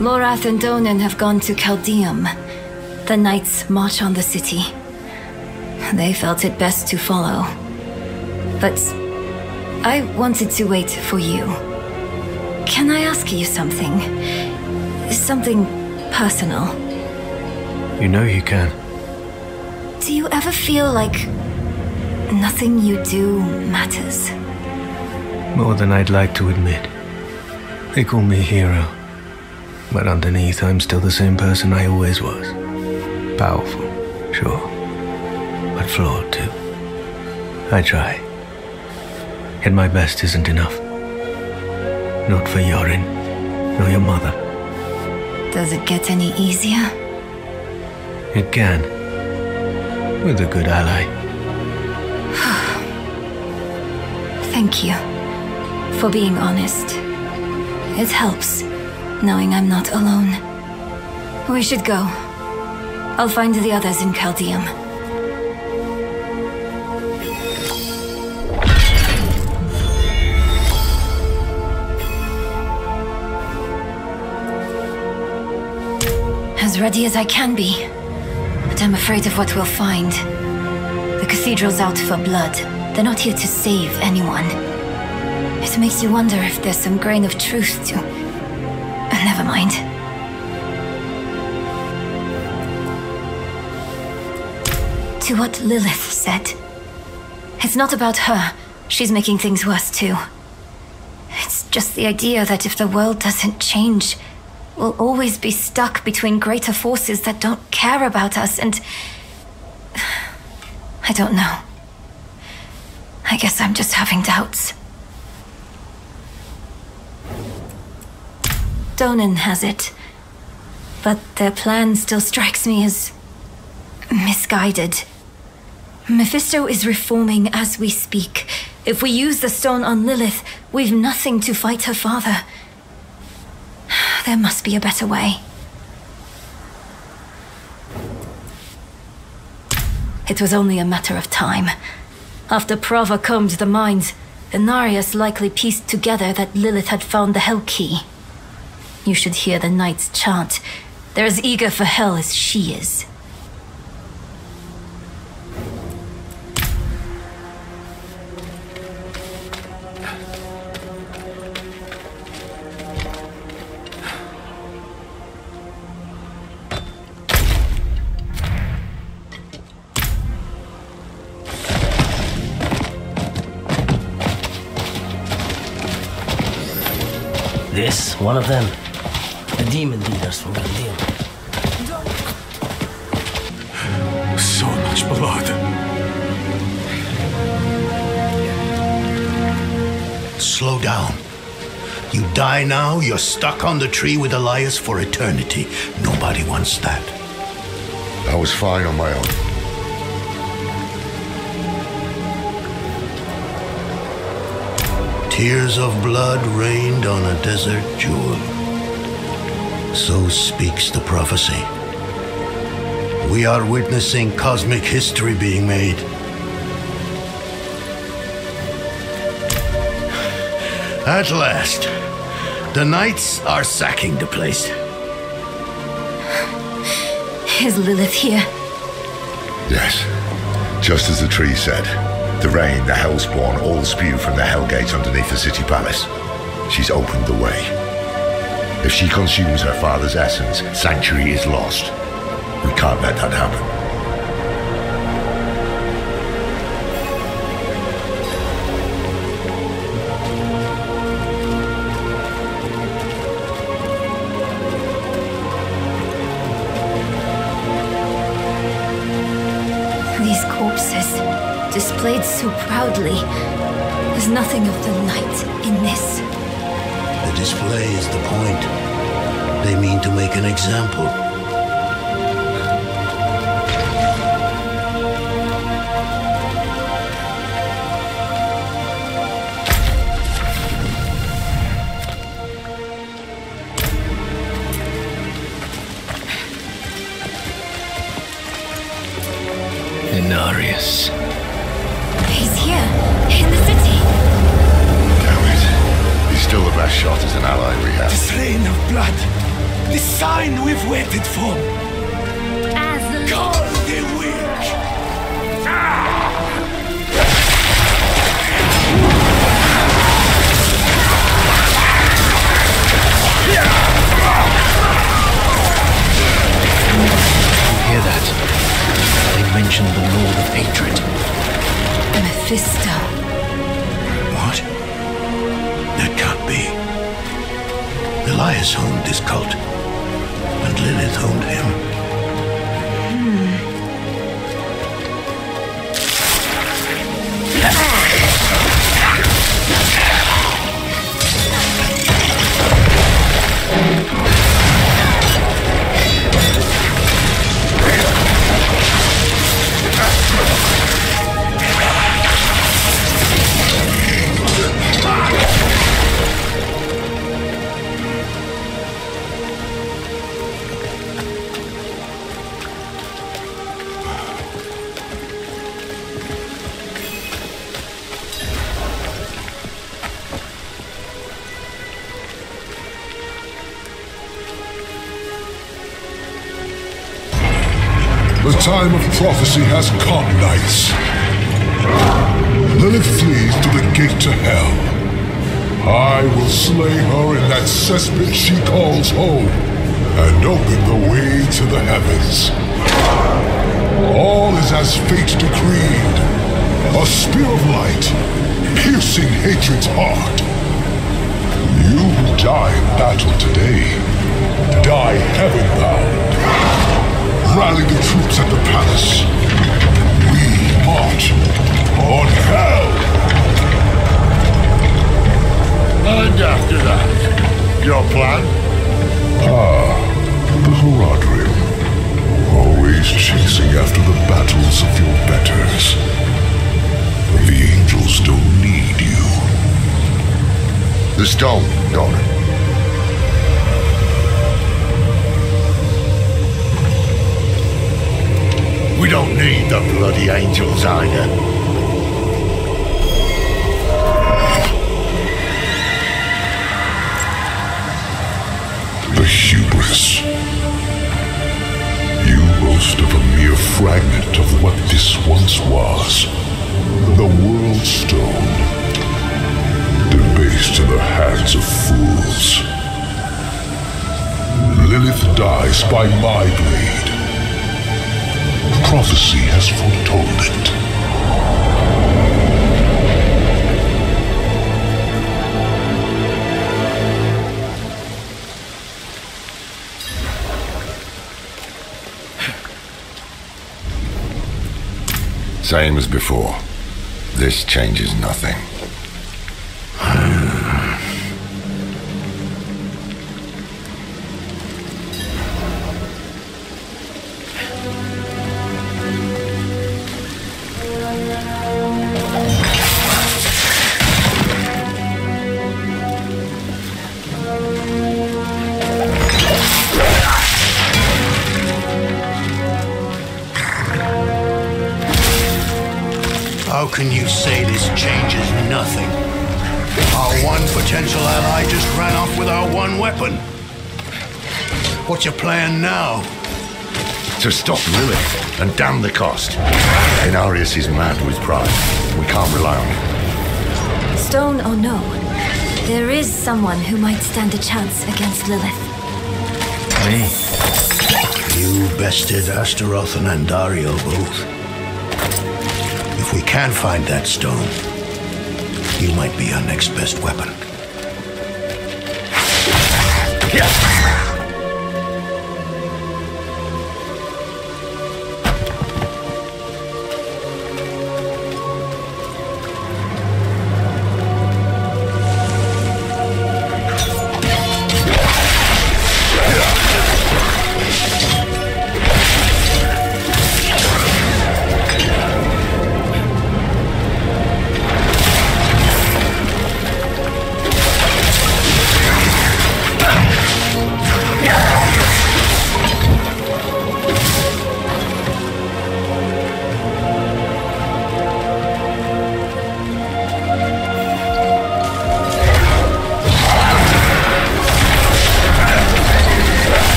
Lorath and Donan have gone to Caldeum. The knights march on the city. They felt it best to follow. But I wanted to wait for you. Can I ask you something? Something personal. You know you can. Do you ever feel like nothing you do matters? More than I'd like to admit. They call me hero. But underneath, I'm still the same person I always was. Powerful, sure. But flawed, too. I try. Yet my best isn't enough. Not for Yorin, nor your mother. Does it get any easier? It can. With a good ally. Thank you for being honest. It helps knowing I'm not alone. We should go. I'll find the others in Caldeum. As ready as I can be. But I'm afraid of what we'll find. The cathedral's out for blood. They're not here to save anyone. It makes you wonder if there's some grain of truth to... Mind. To what Lilith said. It's not about her. She's making things worse too. It's just the idea that if the world doesn't change, we'll always be stuck between greater forces that don't care about us and... I don't know. I guess I'm just having doubts. Donan has it. But their plan still strikes me as misguided. Mephisto is reforming as we speak. If we use the stone on Lilith, we've nothing to fight her father. There must be a better way. It was only a matter of time. After Prava combed the mines, Inarius likely pieced together that Lilith had found the Hell Key. You should hear the knights chant. They're as eager for hell as she is. This, one of them. The demon leaders from Caldeum. So much blood. Slow down. You die now, you're stuck on the tree with Elias for eternity. Nobody wants that. I was fine on my own. Tears of blood rained on a desert jewel. So speaks the prophecy. We are witnessing cosmic history being made. At last, the knights are sacking the place. Is Lilith here? Yes. Just as the tree said. The rain, the hellspawn, all spew from the hellgate underneath the city palace. She's opened the way. If she consumes her father's essence, Sanctuary is lost. We can't let that happen. These corpses, displayed so proudly. There's nothing of the light in this. Display is the point. They mean to make an example. Prophecy has stone, Donan. We don't need the bloody angels either. The hubris. You boast of a mere fragment of what this once was. The World Stone. Debased in the hands of fools. Lilith dies by my blade. Prophecy has foretold it. Same as before. This changes nothing. Say this changes nothing? Our one potential ally just ran off with our one weapon. What's your plan now? To stop Lilith and damn the cost. Inarius is mad with pride. We can't rely on him. Stone or no, there is someone who might stand a chance against Lilith. Me? You bested Astaroth and Andariel both. Can find that stone, you might be our next best weapon.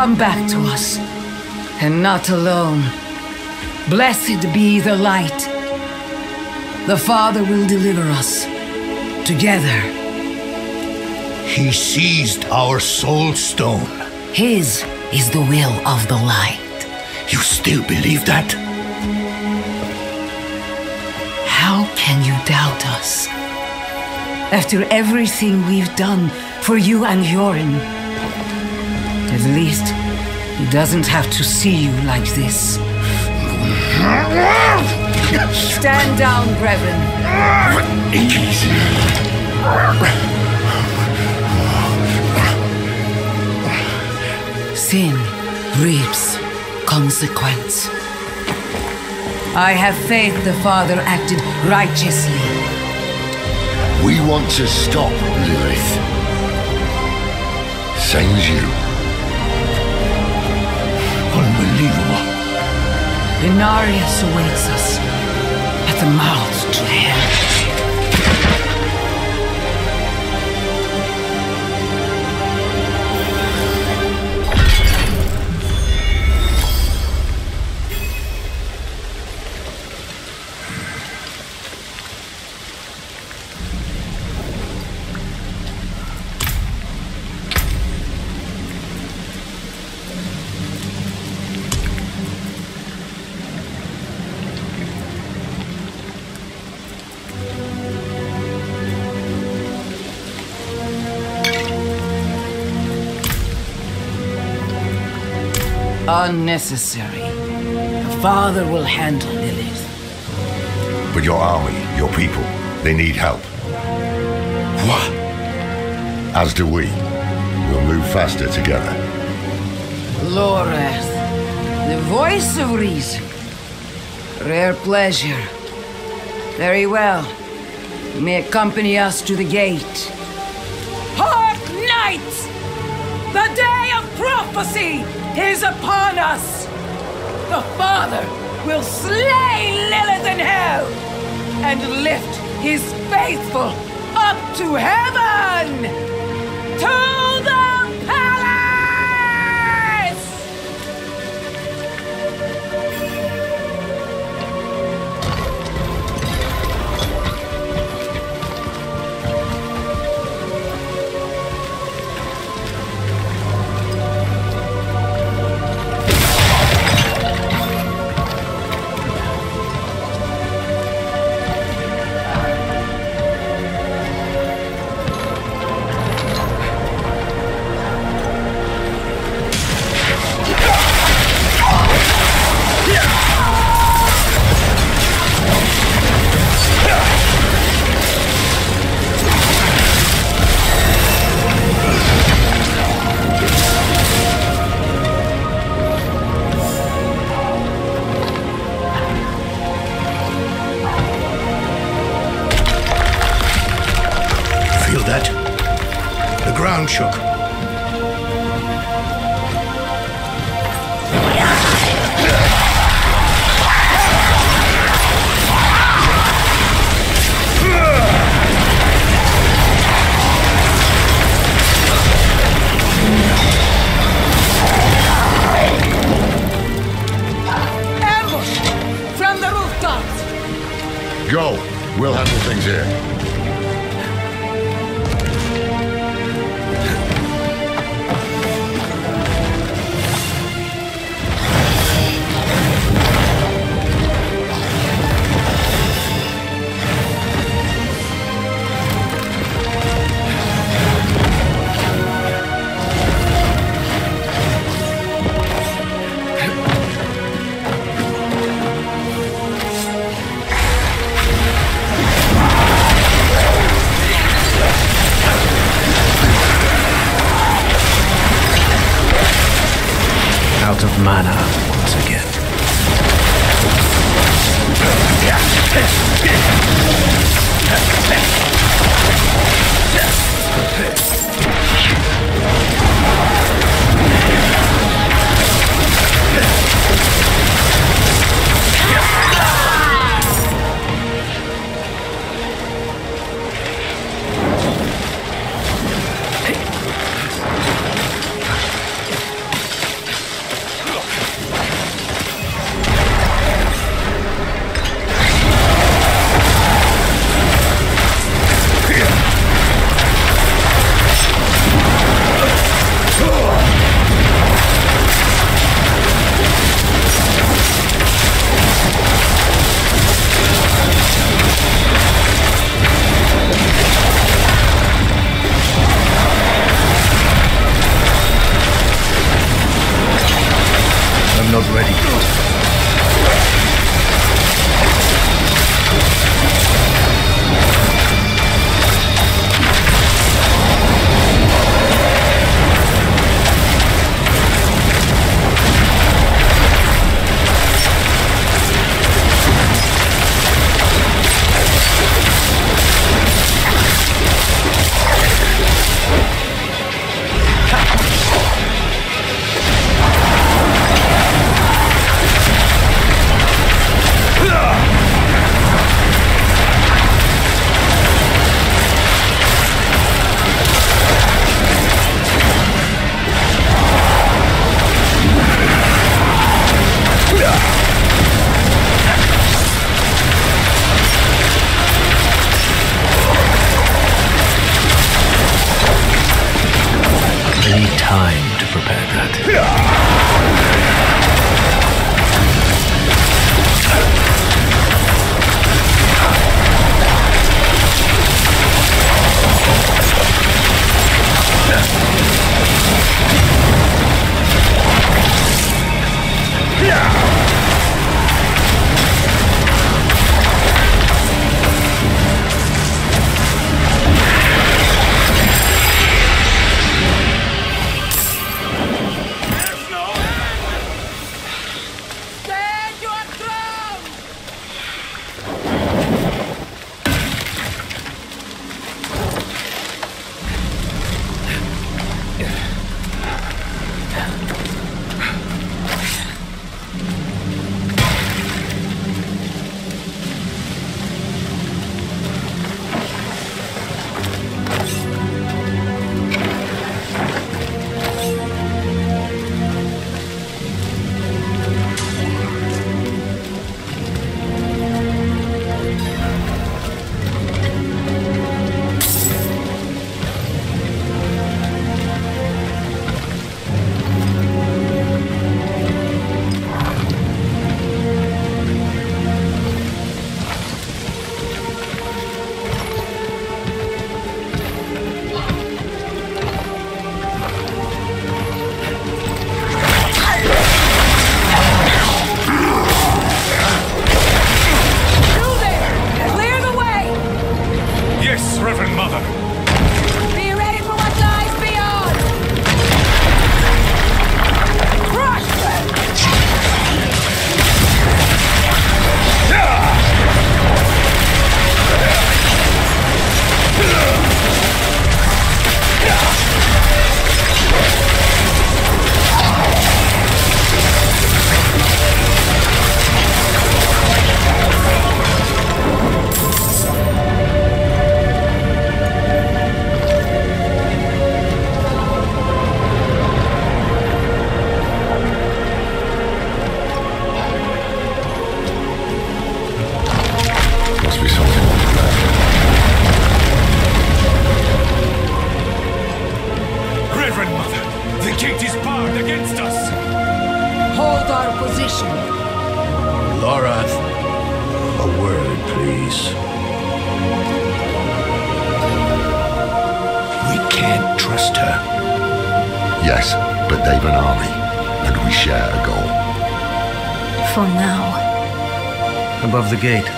Come back to us. And not alone. Blessed be the light. The Father will deliver us. Together. He seized our soul stone. His is the will of the light. You still believe that? How can you doubt us? After everything we've done for you and Yorin. At least, he doesn't have to see you like this. Stand down, Brevin. Sin reaps consequence. I have faith the Father acted righteously. We want to stop Lilith. Same as you. Inarius awaits us at the mouth to hell. Unnecessary. The Father will handle Lilith. But your army, your people, they need help. What? As do we. We'll move faster together. Lorath, the voice of reason. Rare pleasure. Very well. You may accompany us to the gate. Prophecy is upon us! The Father will slay Lilith in hell and lift his faithful up to heaven! To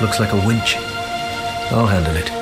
looks like a winch. I'll handle it.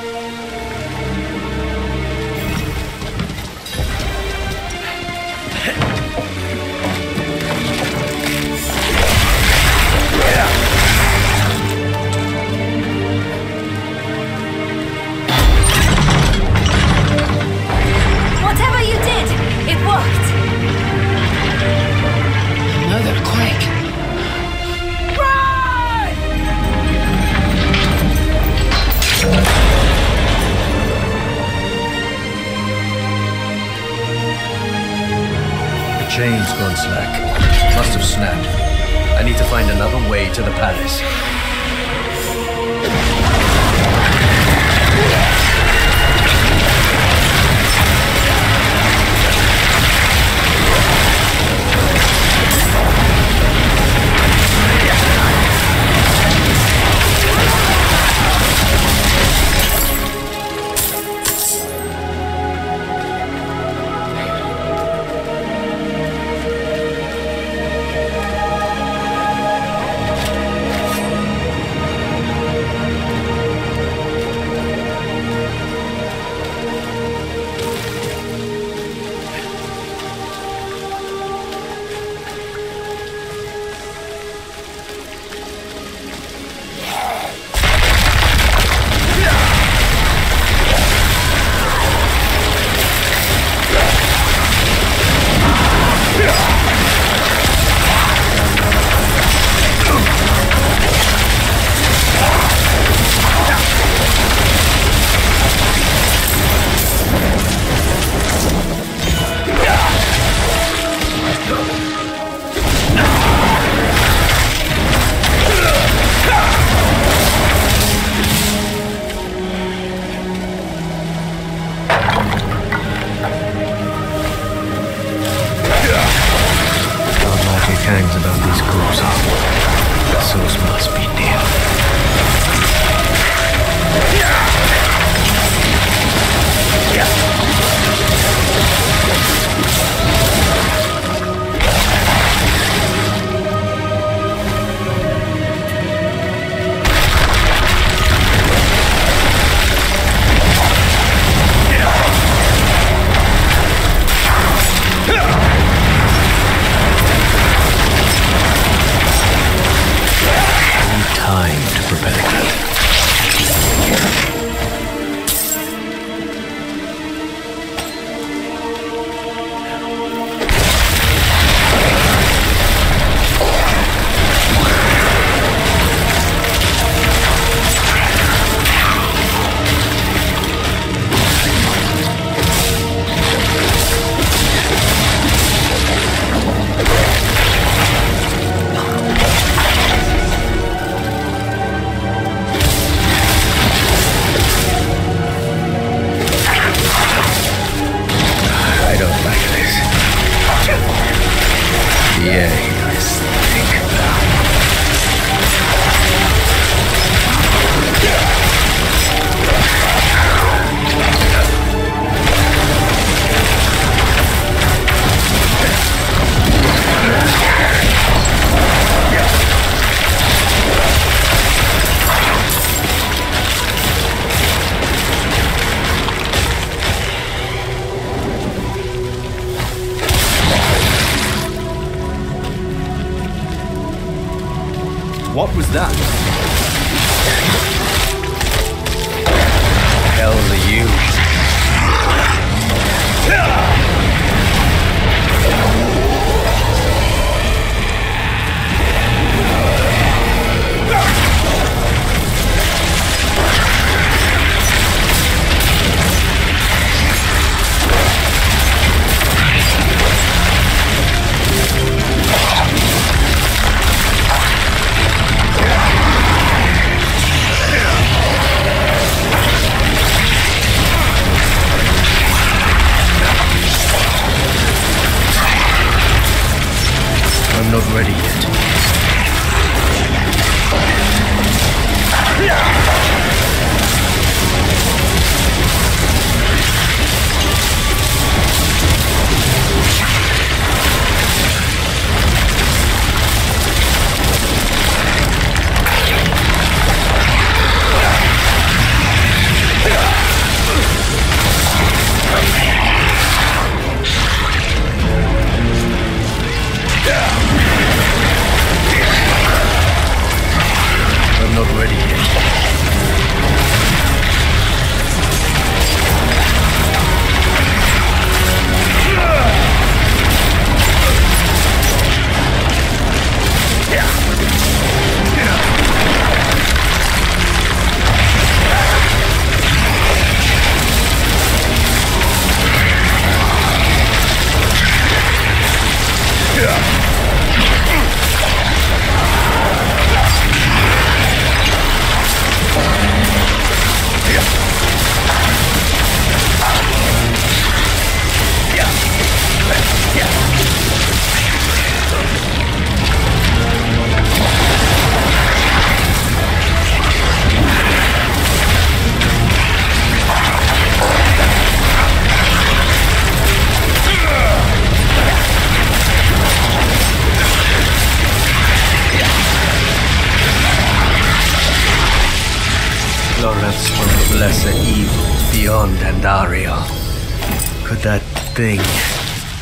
Thing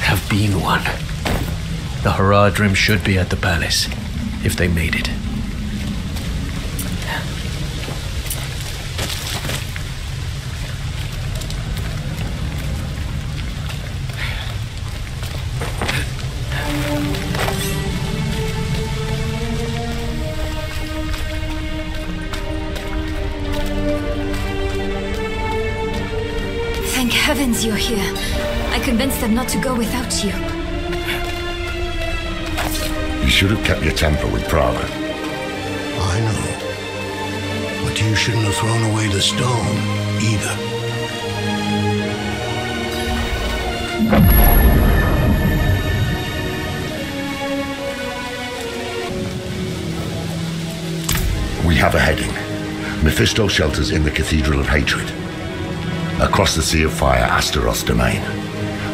have been one? The Horadrim should be at the palace, if they made it. Thank heavens you're here. I convinced them not to go without you. You should have kept your temper with Prava. I know. But you shouldn't have thrown away the stone, either. We have a heading. Mephisto shelters in the Cathedral of Hatred. Across the Sea of Fire, Astaroth's domain.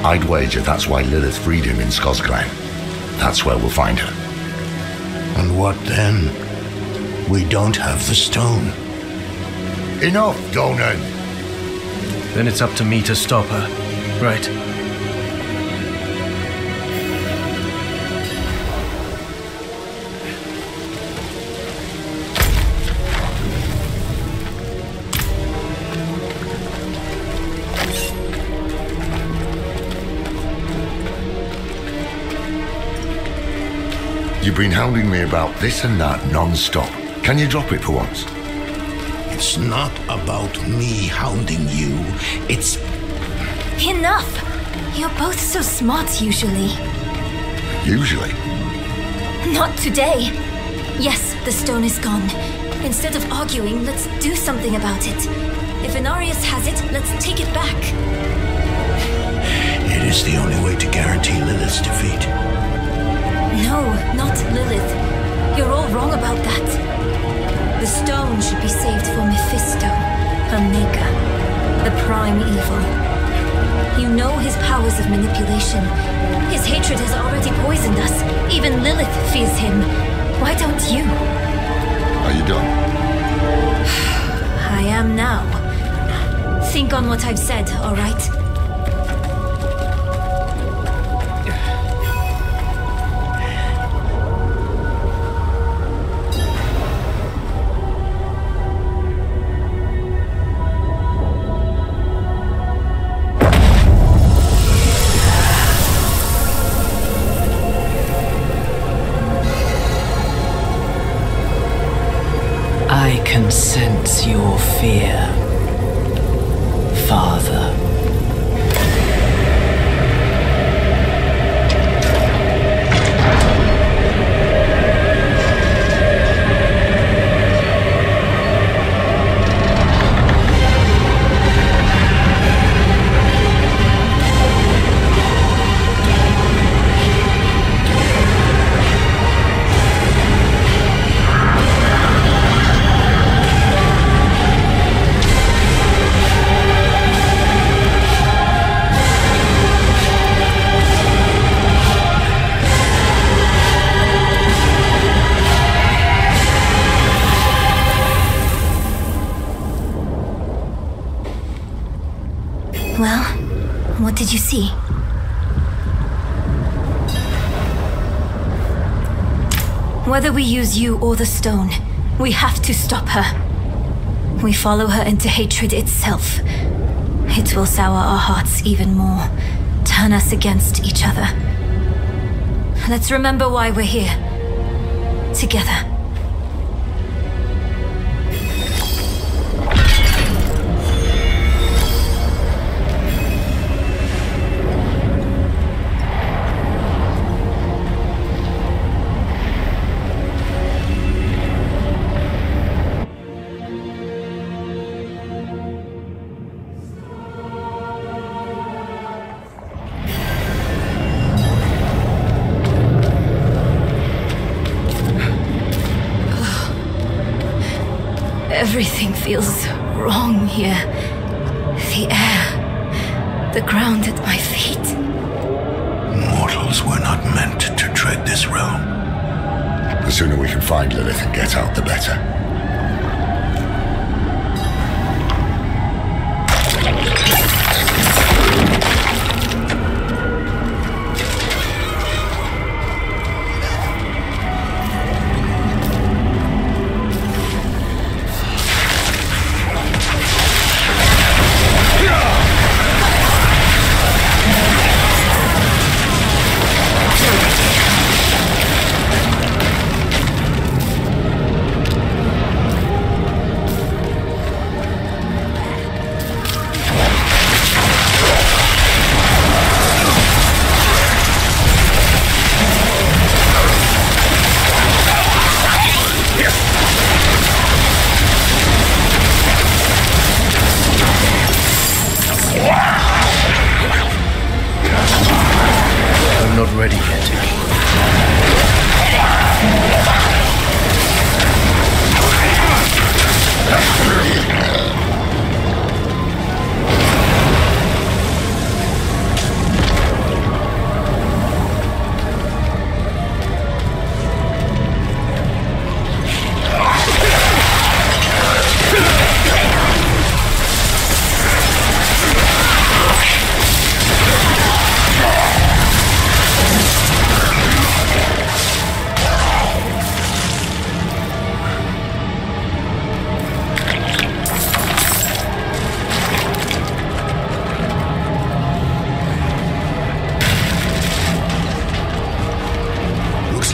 I'd wager that's why Lilith freed him in Scosglen. That's where we'll find her. And what then? We don't have the stone. Enough, Donan! Then it's up to me to stop her. Right. You've been hounding me about this and that non-stop. Can you drop it for once? It's not about me hounding you. It's Enough! You're both so smart usually. Usually. Not today. Yes, the stone is gone. Instead of arguing, let's do something about it. If Inarius has it, let's take it back. it is the only way to guarantee Lilith's defeat. No, not Lilith. You're all wrong about that. The stone should be saved for Mephisto, her maker, the prime evil. You know his powers of manipulation. His hatred has already poisoned us. Even Lilith fears him. Why don't you? Are you done? I am now. Think on what I've said, alright? I sense your fear, Father. What did you see? Whether we use you or the stone, we have to stop her. We follow her into hatred itself. It will sour our hearts even more, turn us against each other. Let's remember why we're here. Together. Feels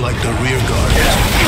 like the rear guard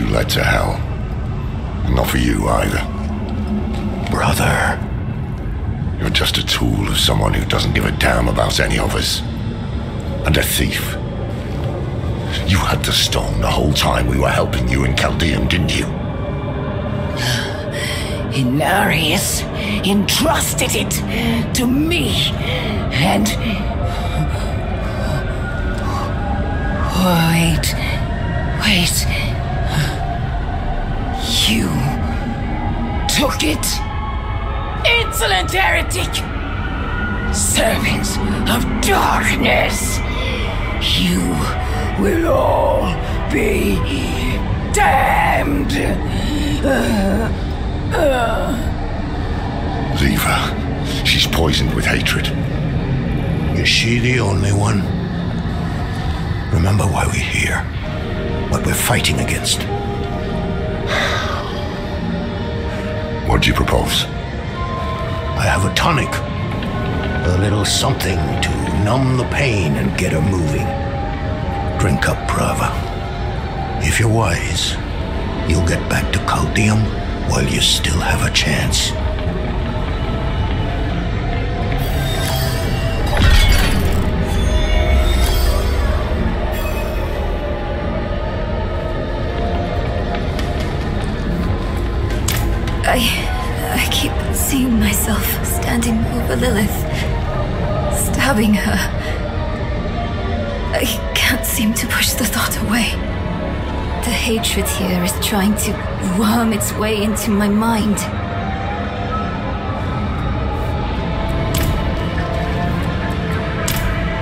you led to hell. And not for you either. Brother. You're just a tool of someone who doesn't give a damn about any of us. And a thief. You had the stone the whole time we were helping you in Caldeum, didn't you? Inarius entrusted it to me. And. Wait. Wait. You took it? Insolent heretic! Servants of darkness! You will all be damned! Leave her. She's poisoned with hatred. Is she the only one? Remember why we're here. What we're fighting against. What do you propose? I have a tonic. A little something to numb the pain and get her moving. Drink up, Prava. If you're wise, you'll get back to Caldeum while you still have a chance. I. I keep seeing myself standing over Lilith, stabbing her. I can't seem to push the thought away. The hatred here is trying to worm its way into my mind.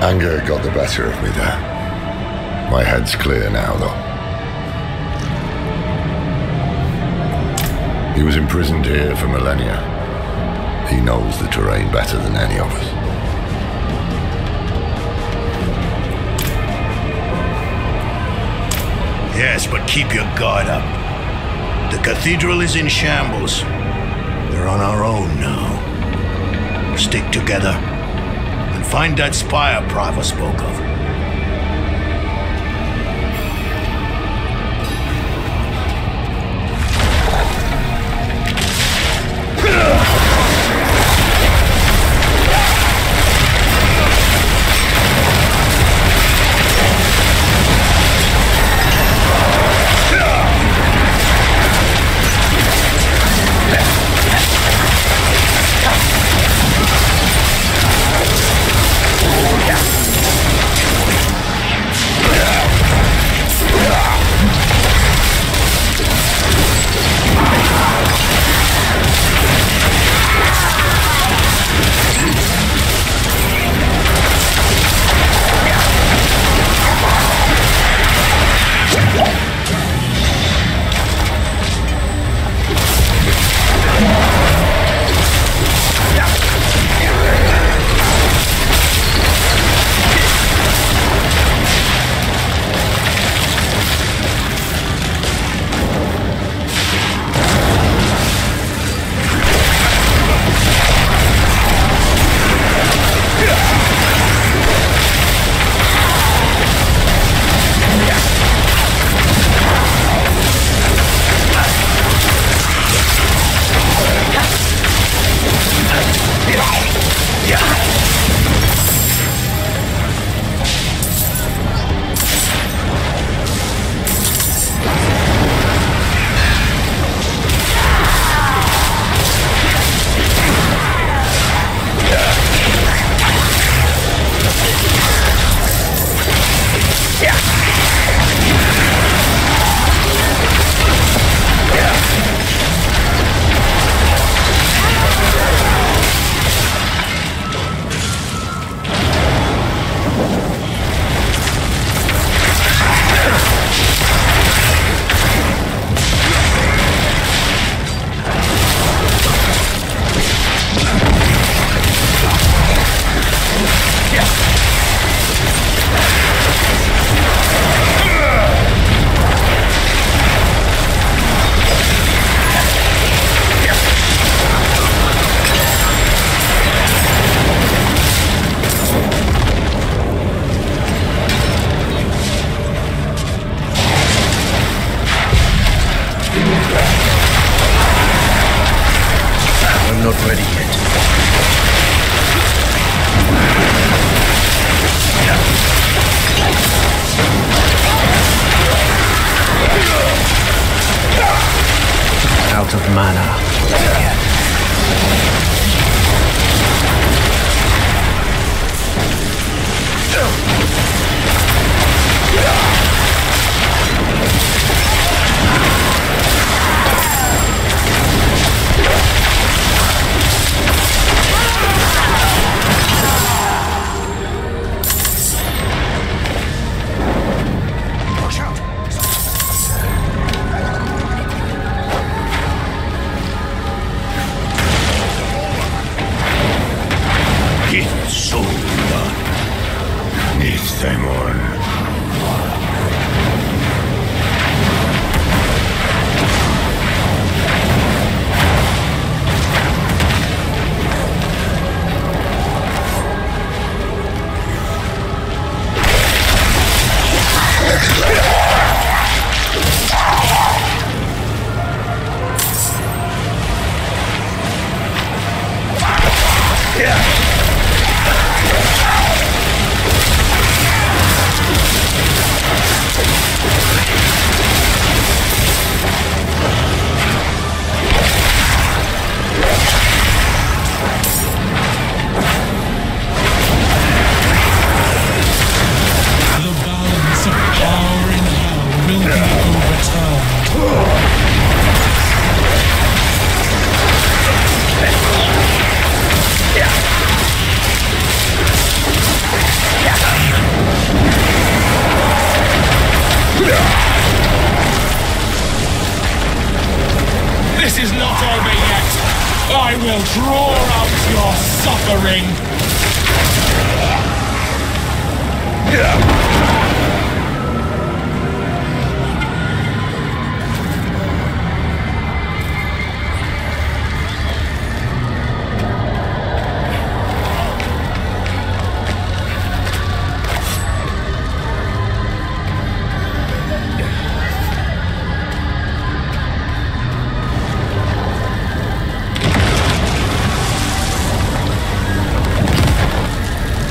Anger got the better of me there. My head's clear now, though. He was imprisoned here for millennia. He knows the terrain better than any of us. Yes, but keep your guard up. The cathedral is in shambles. We're on our own now. Stick together and find that spire Prava spoke of.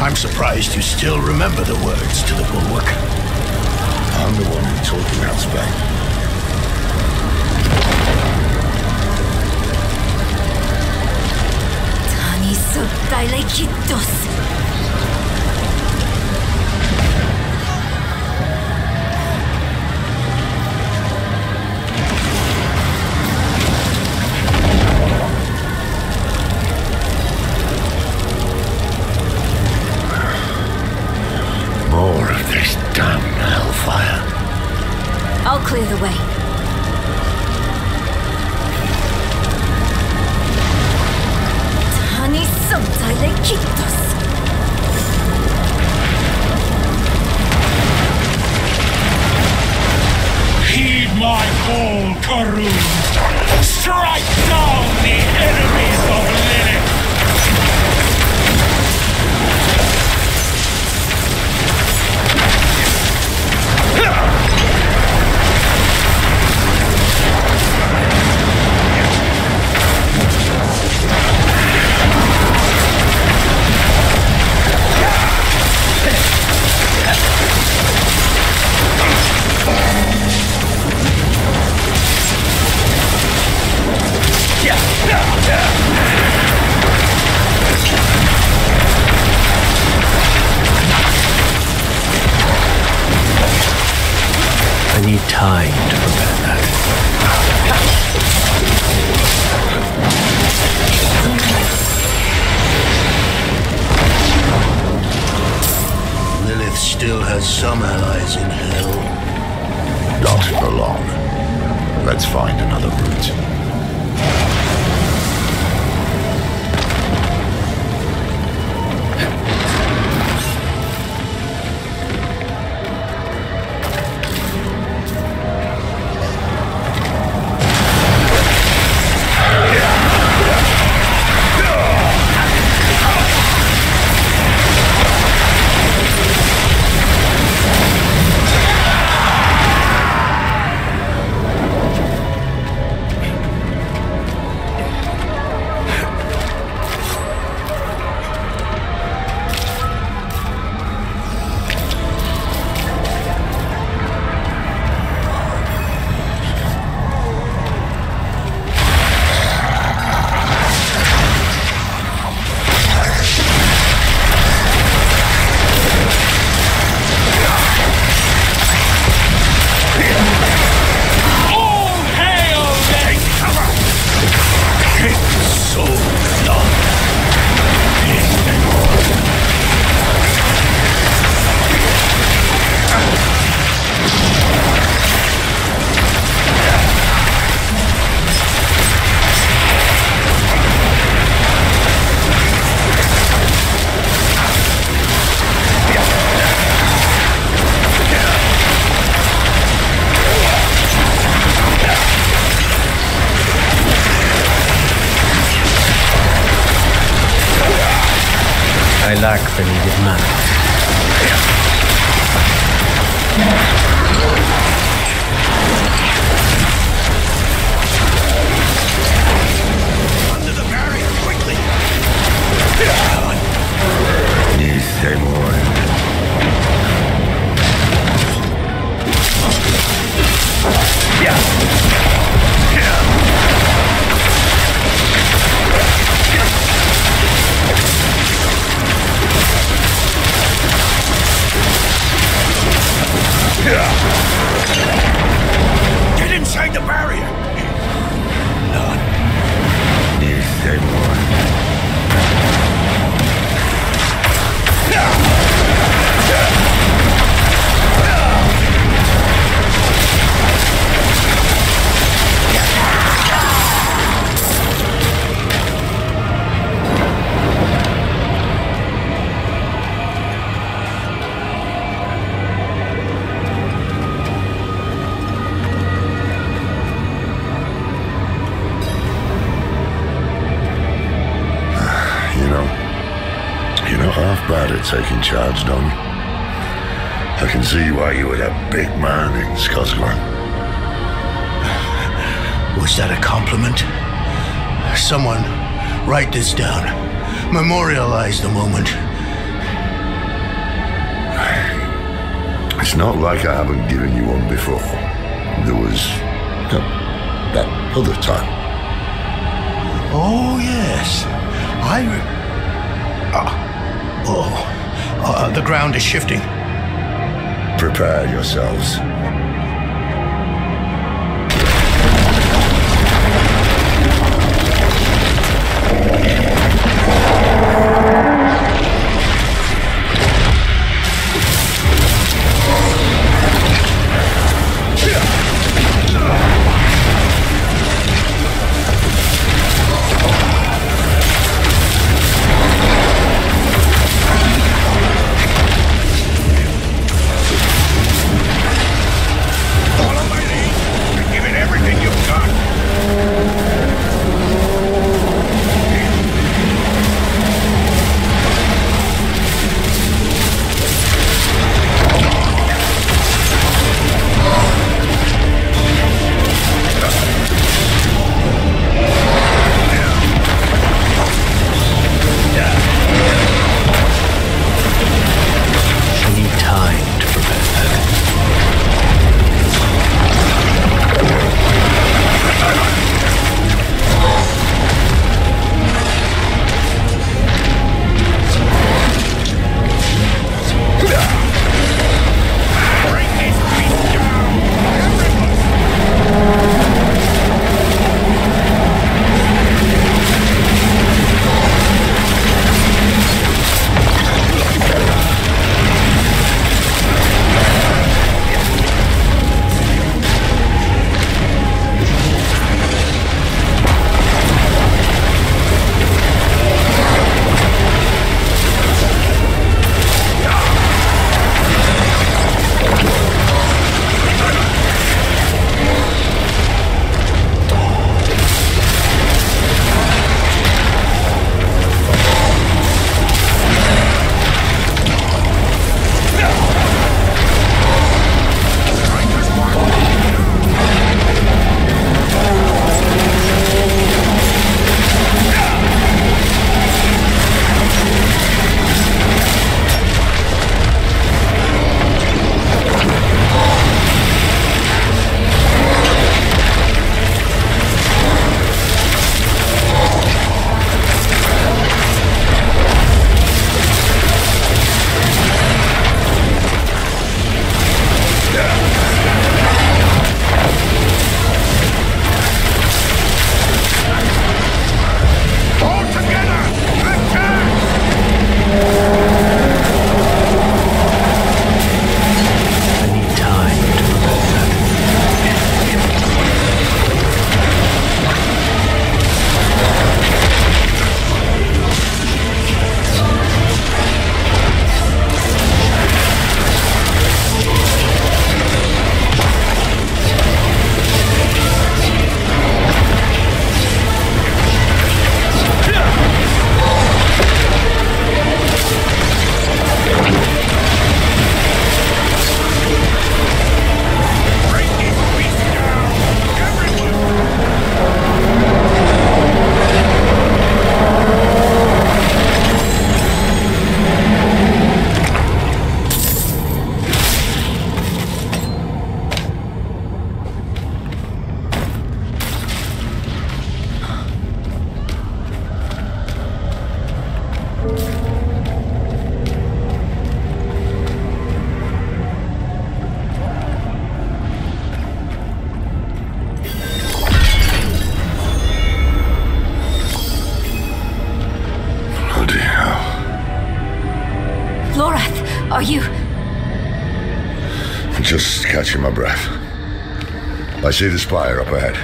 I'm surprised you still remember the words to the bulwark. I'm the one who told you how to back. Tani Subdailekitos! Clear the way. Tani Santai Kitos. Compliment? Someone, write this down. Memorialize the moment. It's not like I haven't given you one before. There was no, that other time. Oh, yes. I. Ah. oh. Uh, the ground is shifting. Prepare yourselves. See the spire up ahead.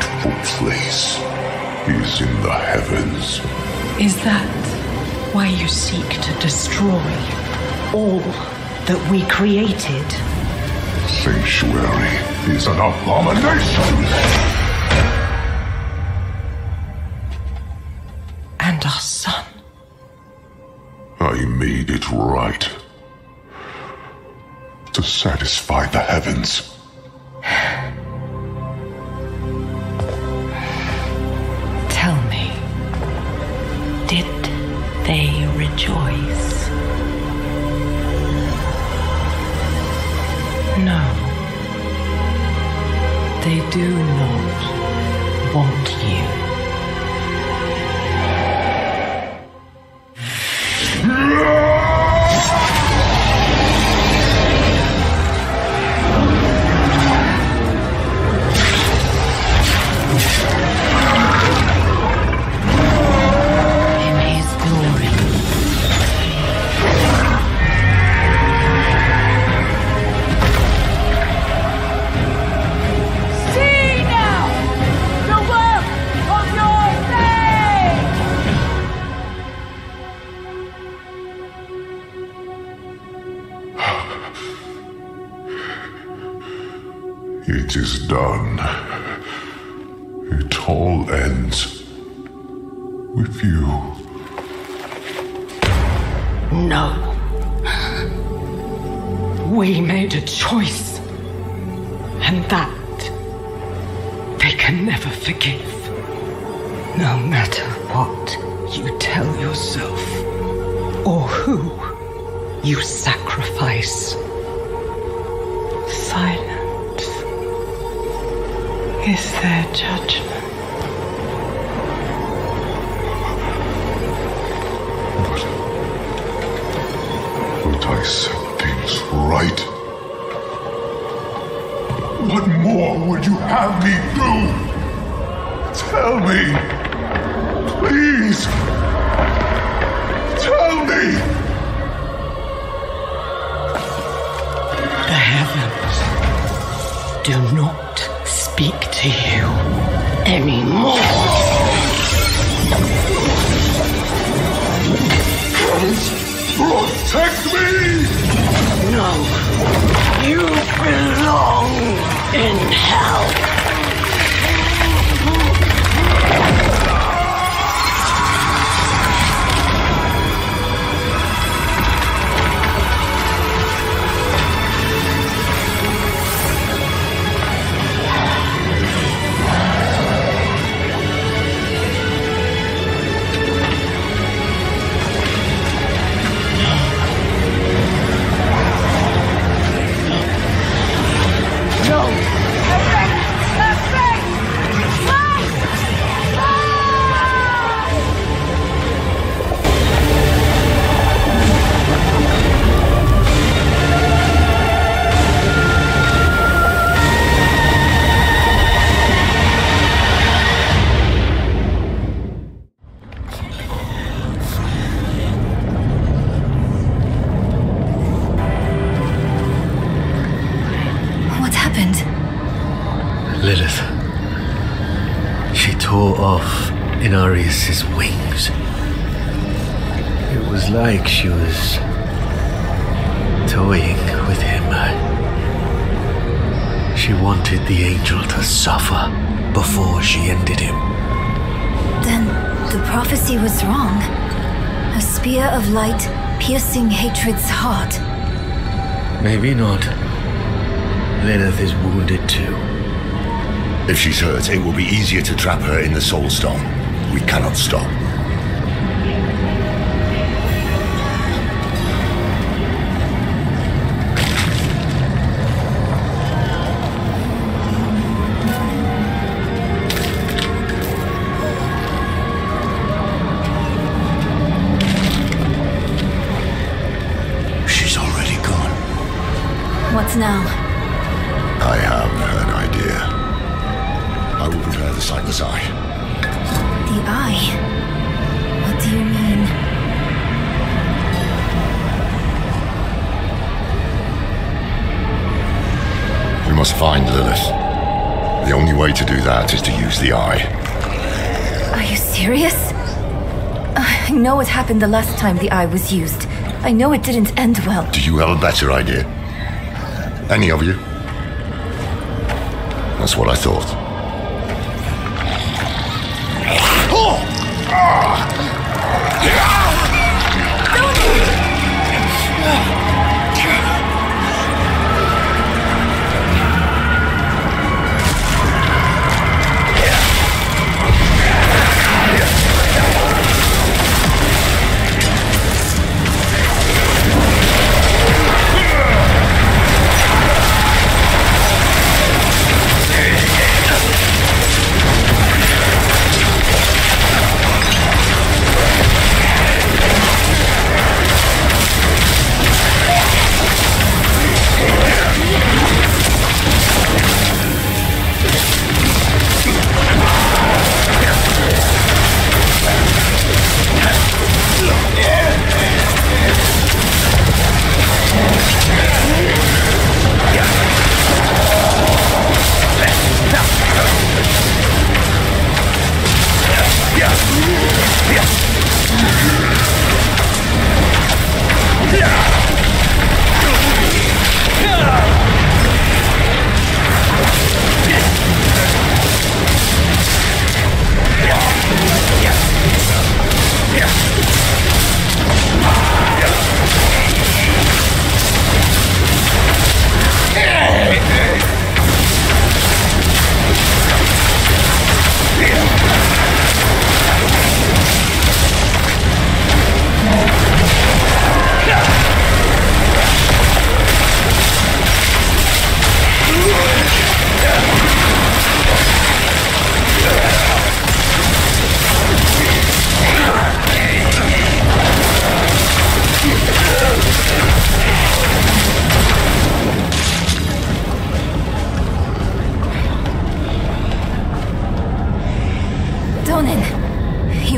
Rightful place is in the heavens. Is that why you seek to destroy all that we created? Sanctuary is an abomination. And our son. I made it right. To satisfy the heavens. Rejoice? No. They do not want off Inarius's wings. It was like she was toying with him. She wanted the angel to suffer before she ended him. Then the prophecy was wrong. A spear of light piercing hatred's heart. Maybe not. Lilith is wounded too. If she's hurt, it will be easier to trap her in the Soul Stone. We cannot stop. happened the last time the eye was used. I know it didn't end well. Do you have a better idea? Any of you? That's what I thought.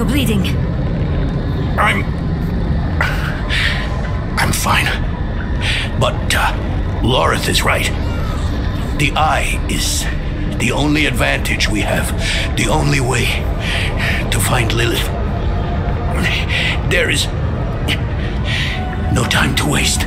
you bleeding. I'm... I'm fine. But, uh, Lorath is right. The Eye is the only advantage we have. The only way to find Lilith. There is... no time to waste.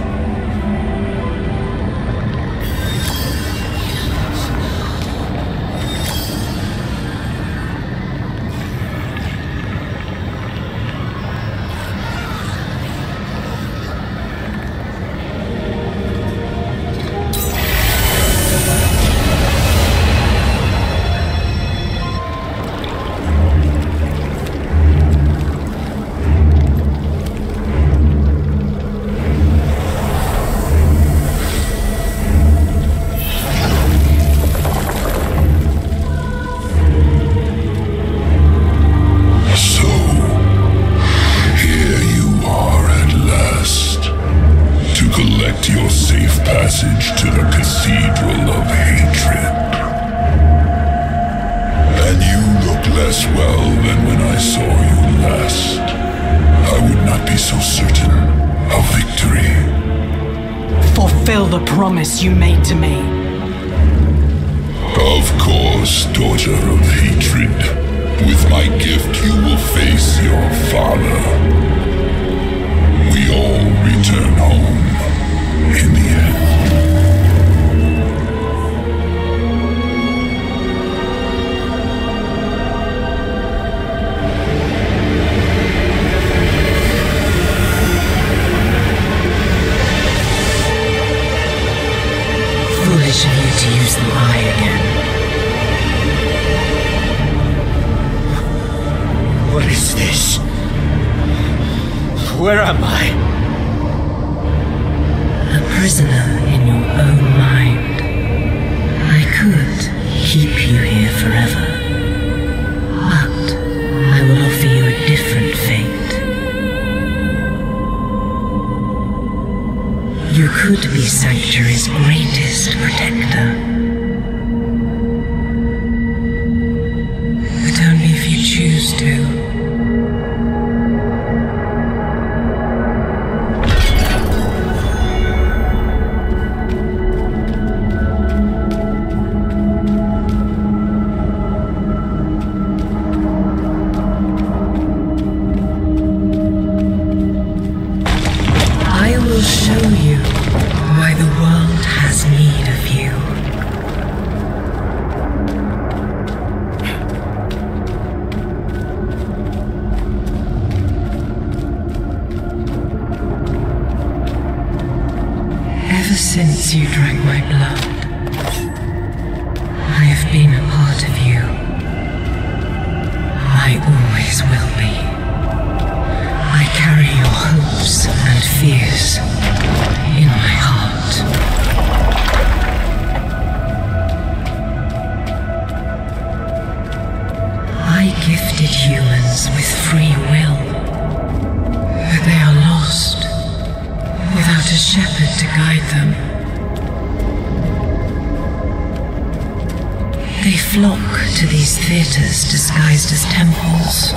They flock to these theatres disguised as temples,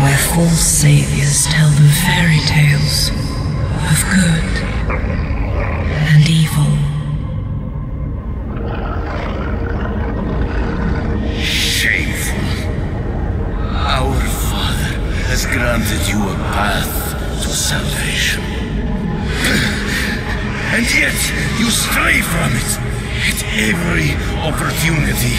where false saviors tell them fairy tales of good and evil. Shameful. Our Father has granted you a path to salvation. and yet you stray from it at every opportunity.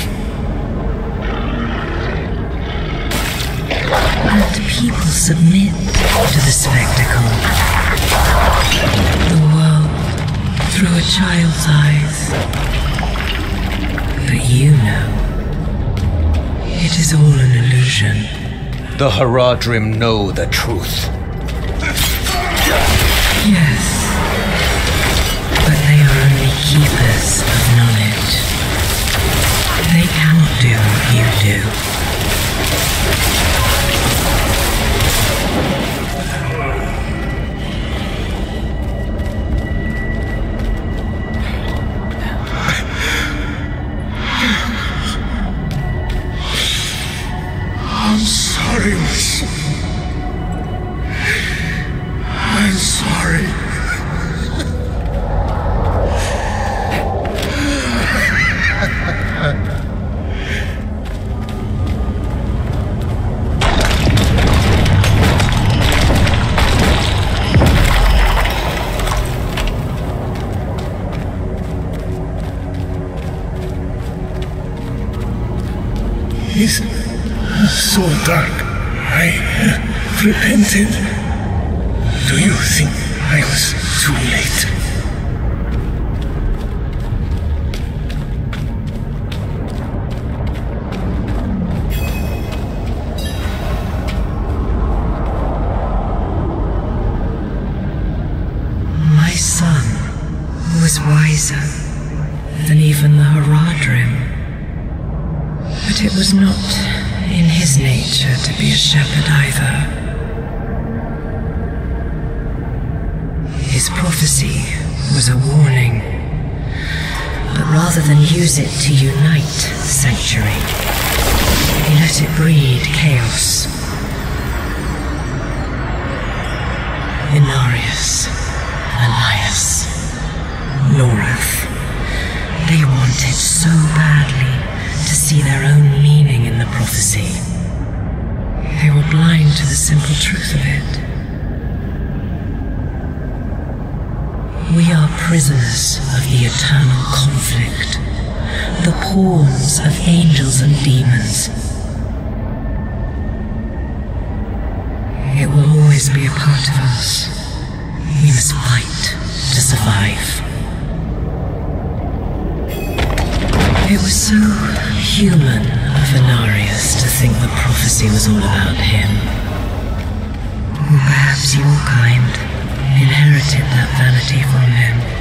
And people submit to the spectacle. The world through a child's eyes. But you know, it is all an illusion. The Horadrim know the truth. Yes, but they are only keepers you do. It was all about him. Or perhaps your kind inherited that vanity from him.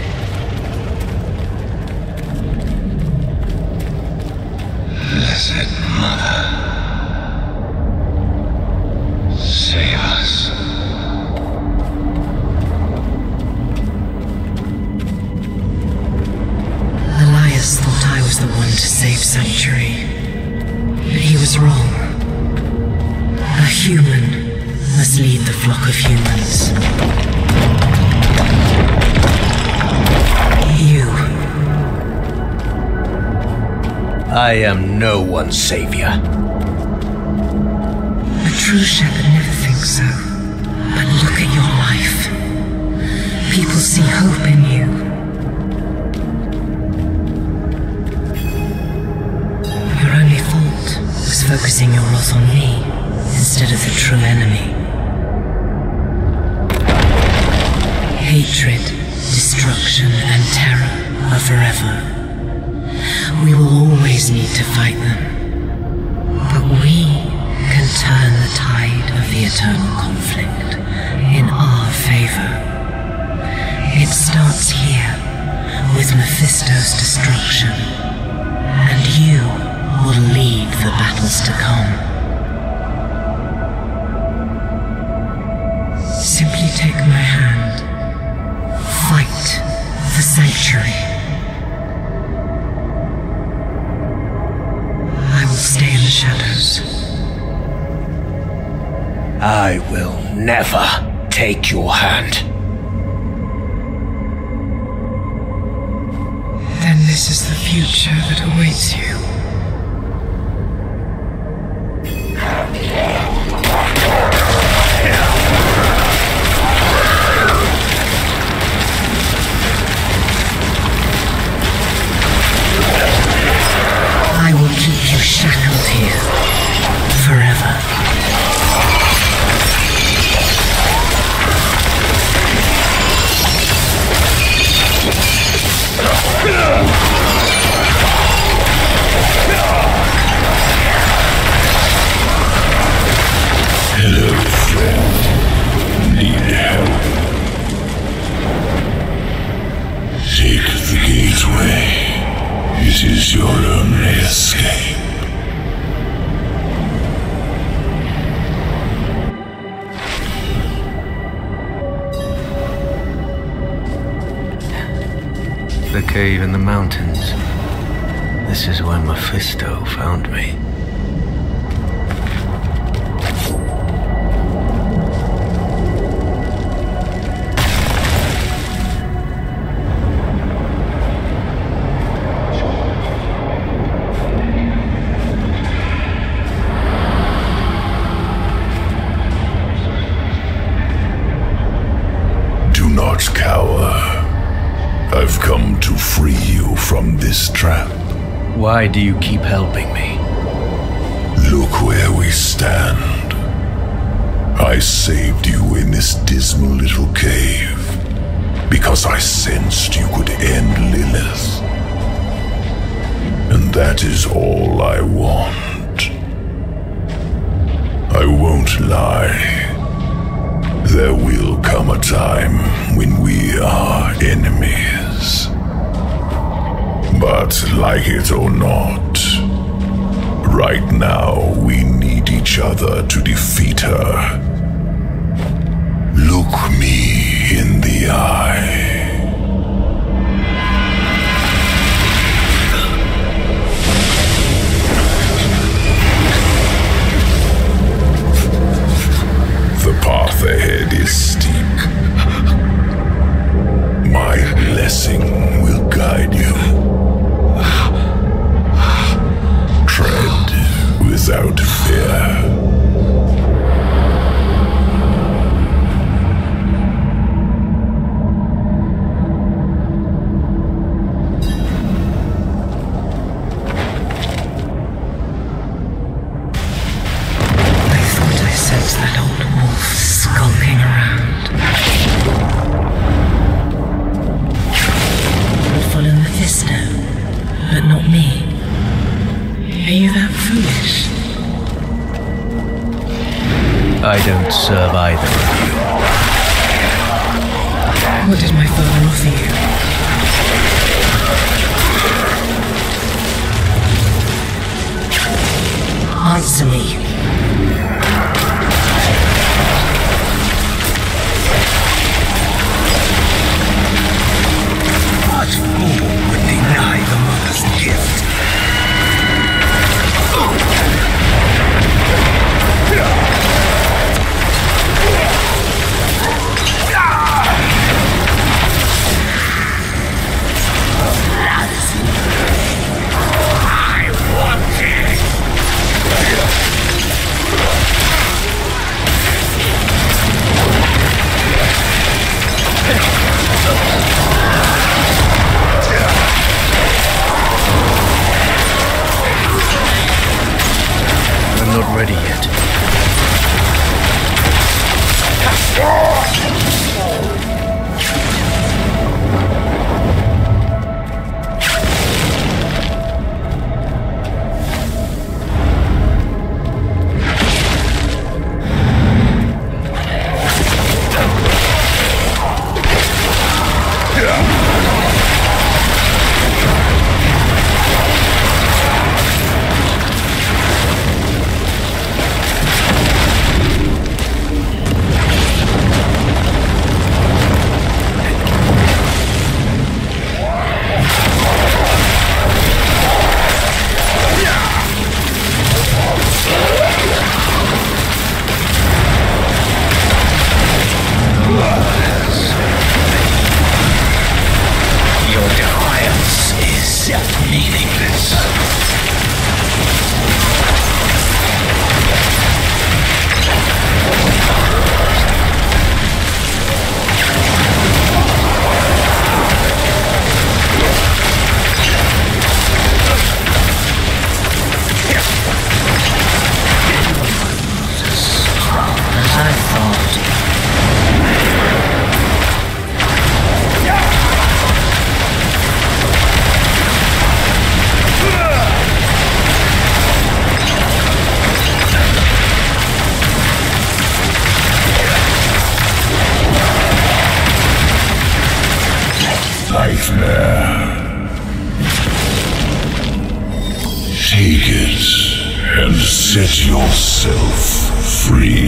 I am no one's savior. A true shepherd never thinks so. But look at your life. People see hope in you. Your only fault was focusing your wrath on me instead of the true enemy. Hatred, destruction, and terror are forever. We will always need to fight them. But we can turn the tide of the eternal conflict in our favor. It starts here with Mephisto's destruction, and you will lead the battles to come. Simply take my hand. Fight the sanctuary. I will never take your hand. Right now we need each other to defeat her. Look me in the eye. The path ahead is steep. My blessing will guide you. Without fear. I don't serve either of you. What did my father offer you? Answer me. Set yourself free.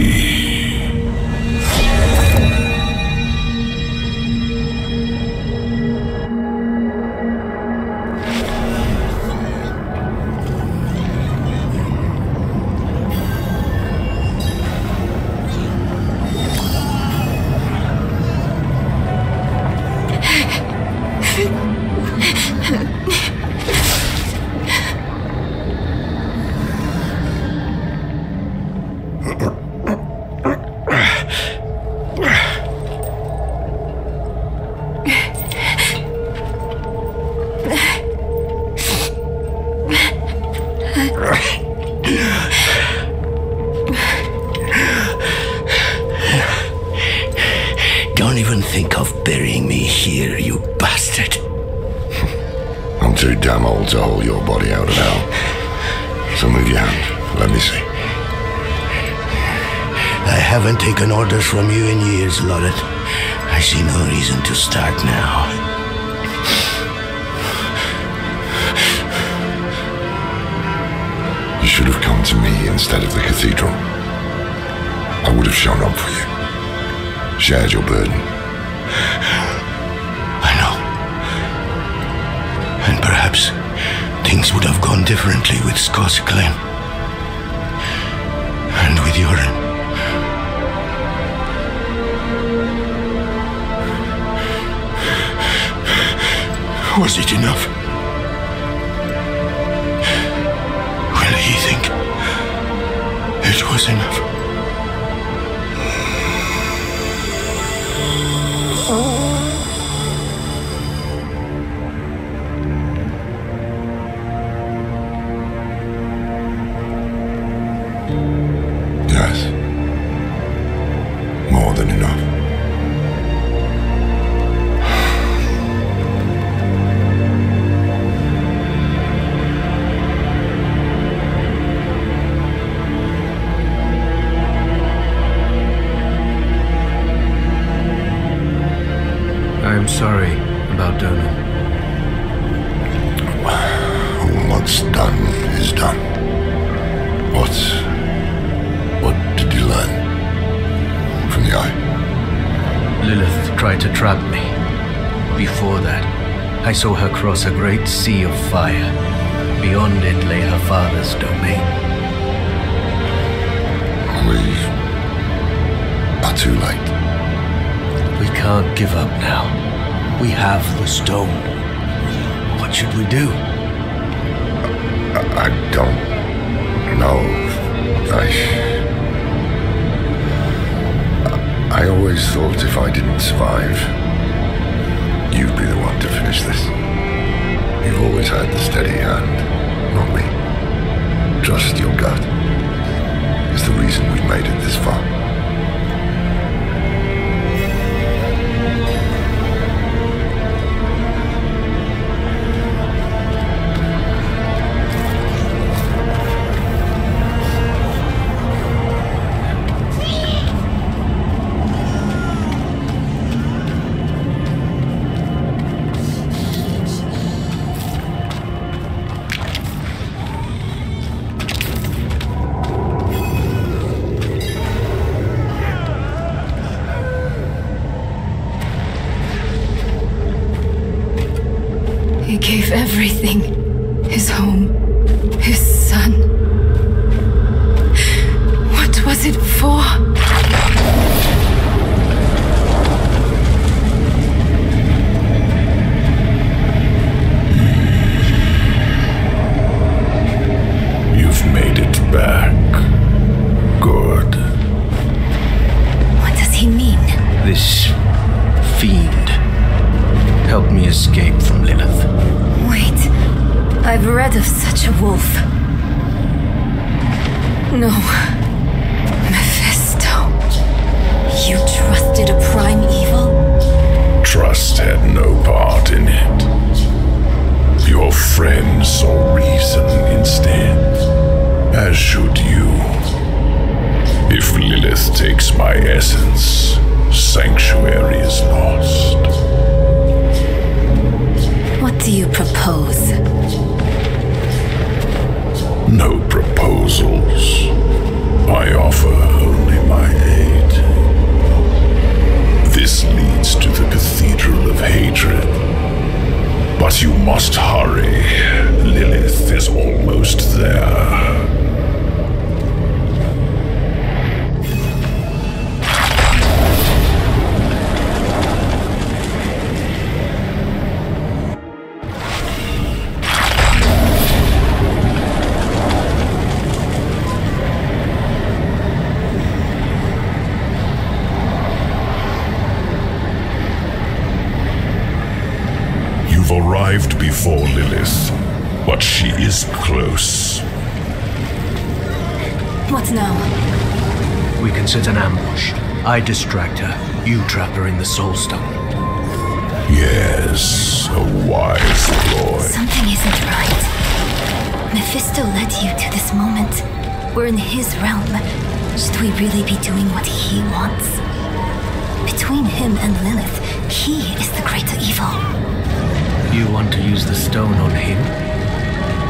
The stone on him?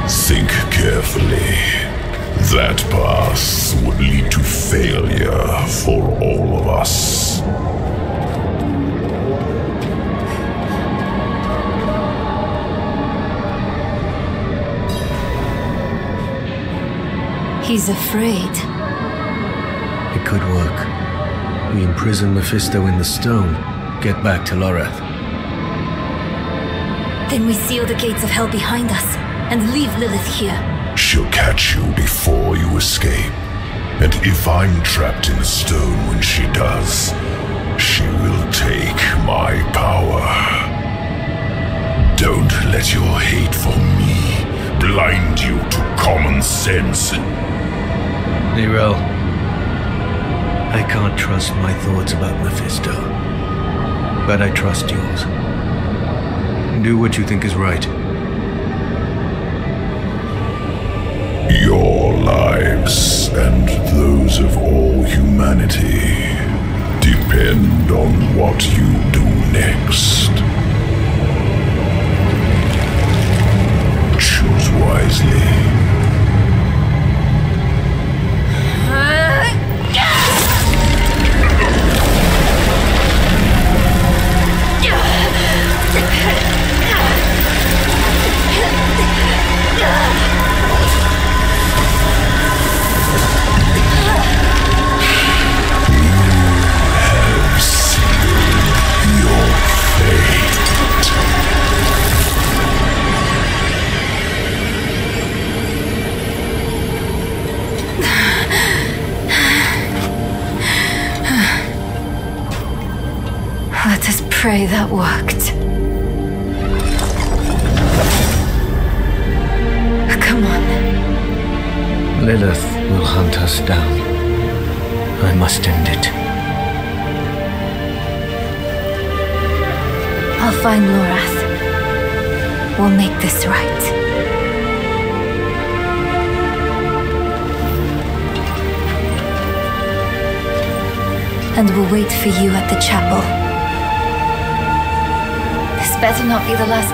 Think carefully. That path would lead to failure for all of us. He's afraid. It could work. We imprison Mephisto in the stone, get back to Lorath. Then we seal the gates of hell behind us and leave Lilith here. She'll catch you before you escape. And if I'm trapped in the stone when she does, she will take my power. Don't let your hate for me blind you to common sense. Nero, I can't trust my thoughts about Mephisto. But I trust yours. Do what you think is right. Your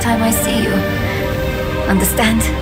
time I see you. Understand?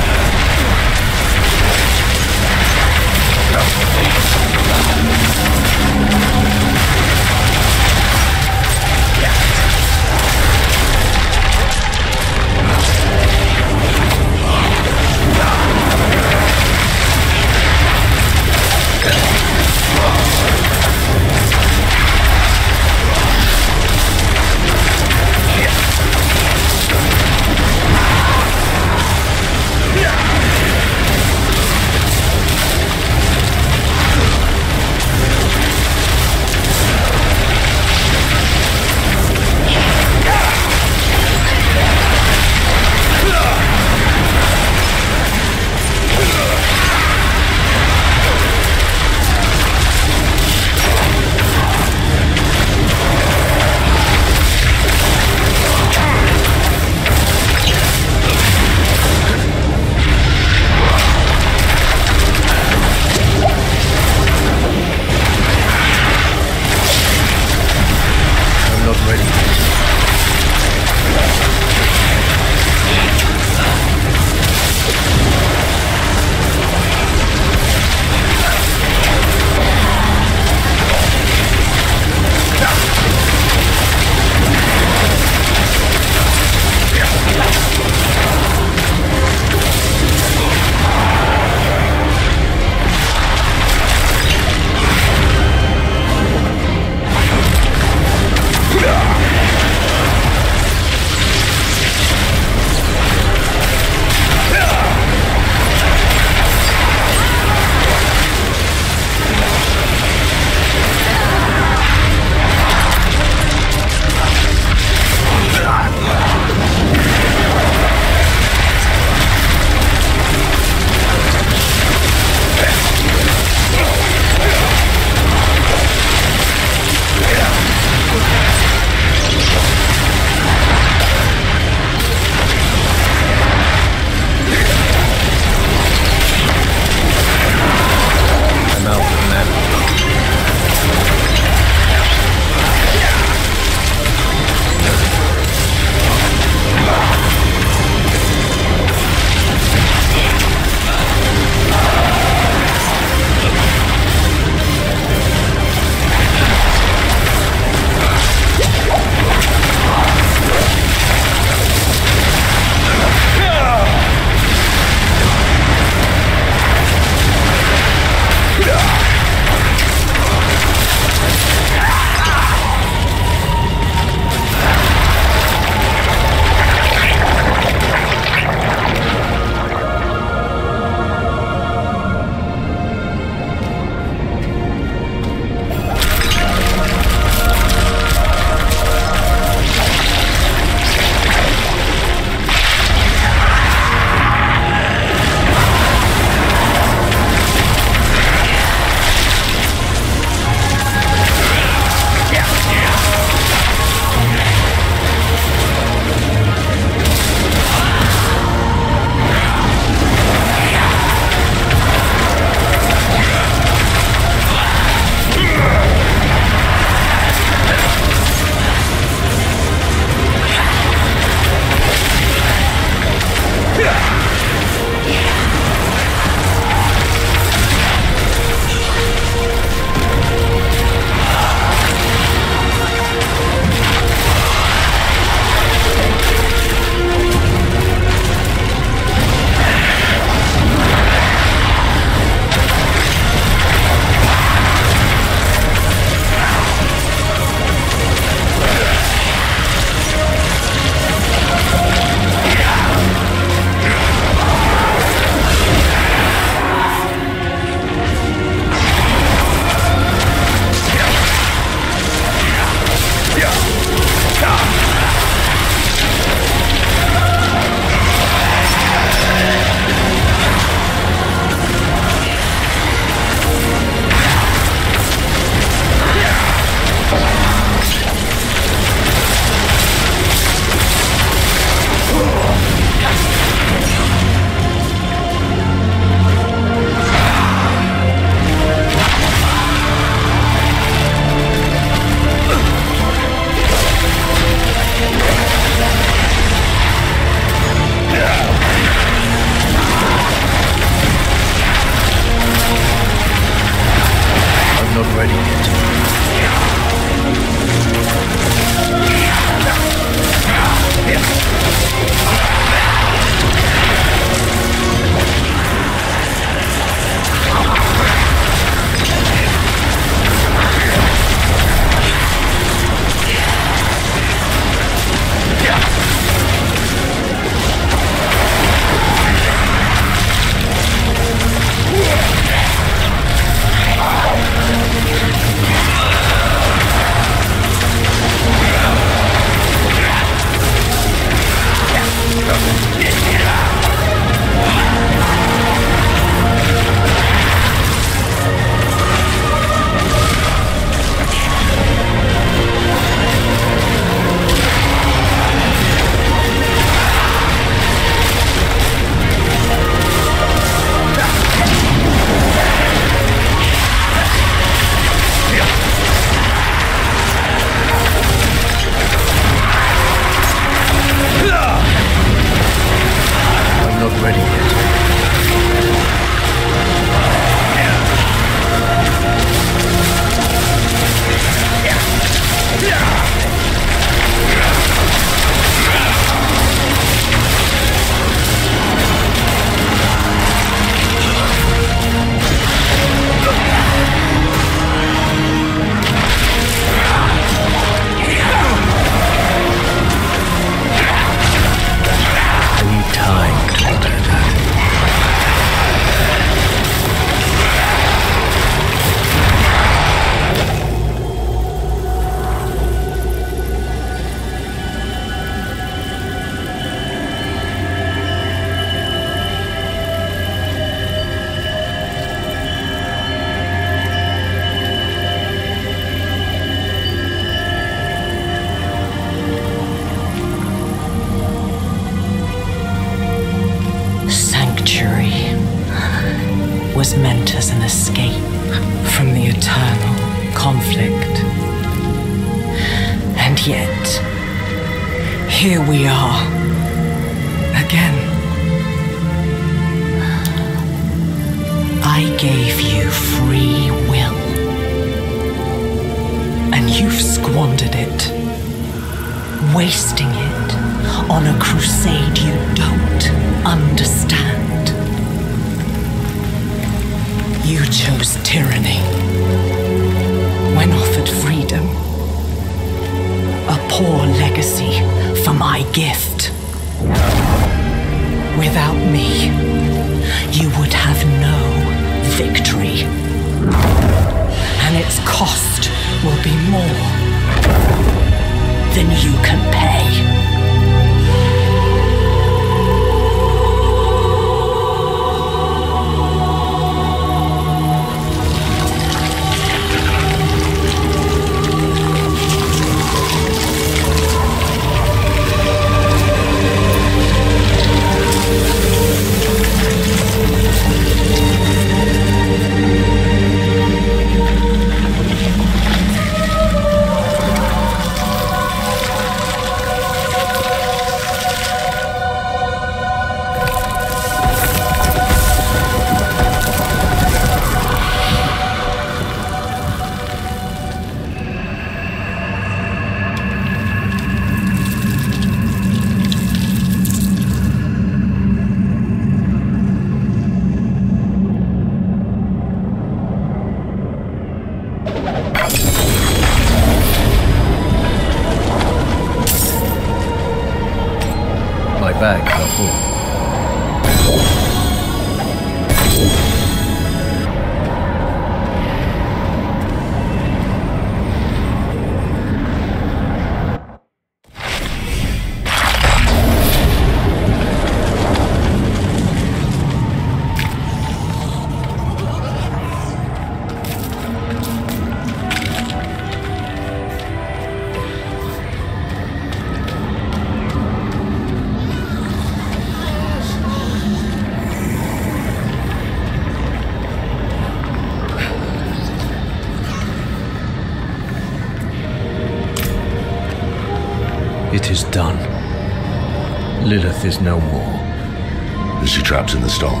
Trapped in the stone?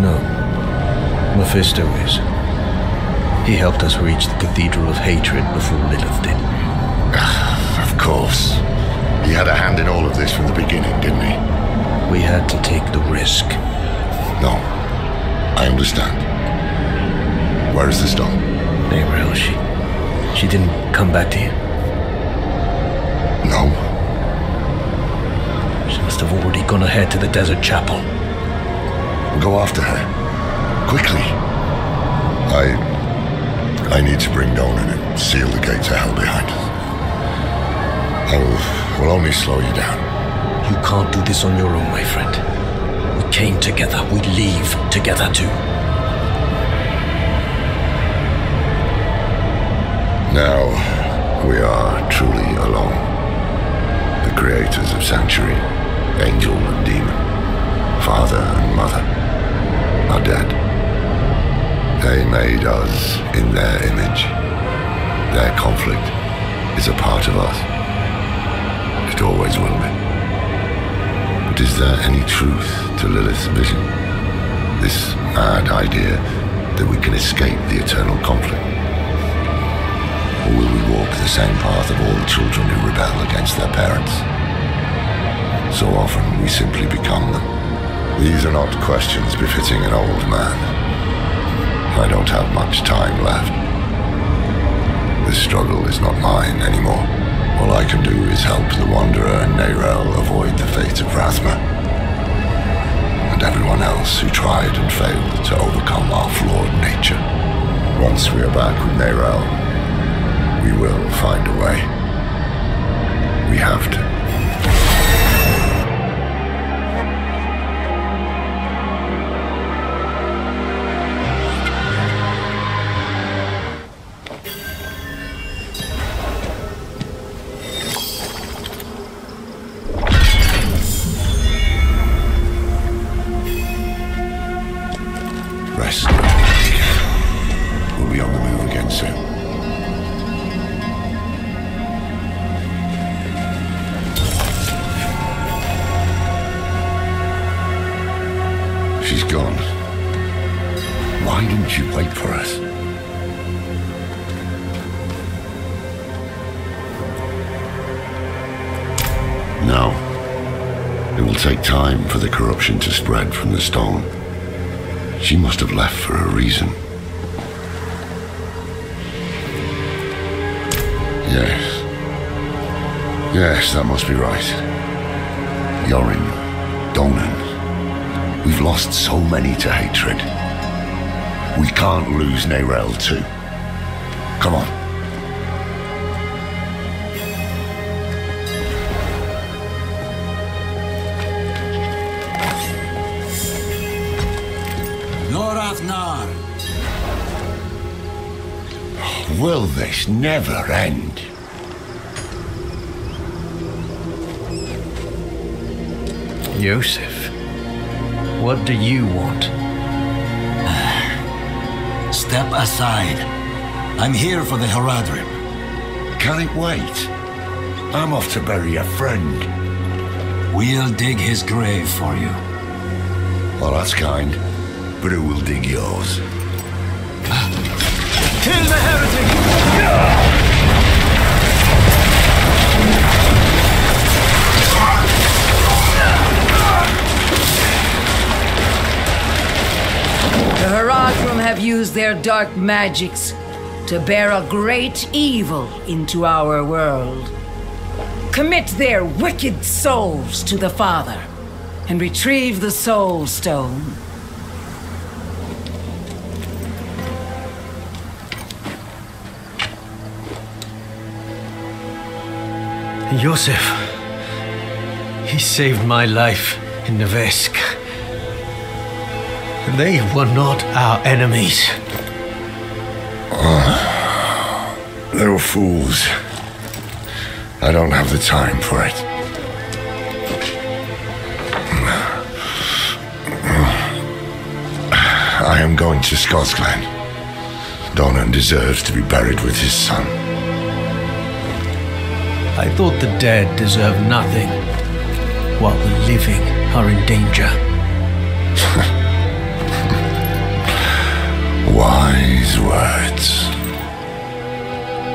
No. Mephisto is. He helped us reach the Cathedral of Hatred before Lilith did. Ah, of course. He had a hand in all of this from the beginning, didn't he? We had to take the risk. No. I understand. Where is the stone? Gabriel, she. She didn't come back to you. No. Have already gone ahead to the desert chapel. Go after her. Quickly. I. I need to bring Donan and seal the gates of hell behind us. I will, will only slow you down. You can't do this on your own, my friend. We came together. We leave together too. Now we are truly alone. The creators of Sanctuary, angel and demon, father and mother, are dead. They made us in their image. Their conflict is a part of us. It always will be. But is there any truth to Lilith's vision? This mad idea that we can escape the eternal conflict? Or will we walk the same path of all the children who rebel against their parents? So often we simply become them. These are not questions befitting an old man. I don't have much time left. This struggle is not mine anymore. All I can do is help the Wanderer and Neyrelle avoid the fate of Rathma. And everyone else who tried and failed to overcome our flawed nature. Once we are back with Neyrelle, we will find a way. We have to. Didn't you wait for us? No. It will take time for the corruption to spread from the stone. She must have left for a reason. Yes. Yes, that must be right. Yorin, Donan. We've lost so many to hatred. We can't lose Neyrelle too. Come on. Lorath Nahr! Will this never end? Yosef, what do you want? Step aside. I'm here for the Horadrim. Can it wait? I'm off to bury a friend. We'll dig his grave for you. Well, that's kind. But who will dig yours? Kill the heretic! The Horadrim have used their dark magics to bear a great evil into our world. Commit their wicked souls to the Father and retrieve the Soulstone. Yosef. He saved my life in Nevesk. They were not our enemies. Ah, they were fools. I don't have the time for it. I am going to Scosglen. Donan deserves to be buried with his son. I thought the dead deserve nothing, while the living are in danger. Wise words.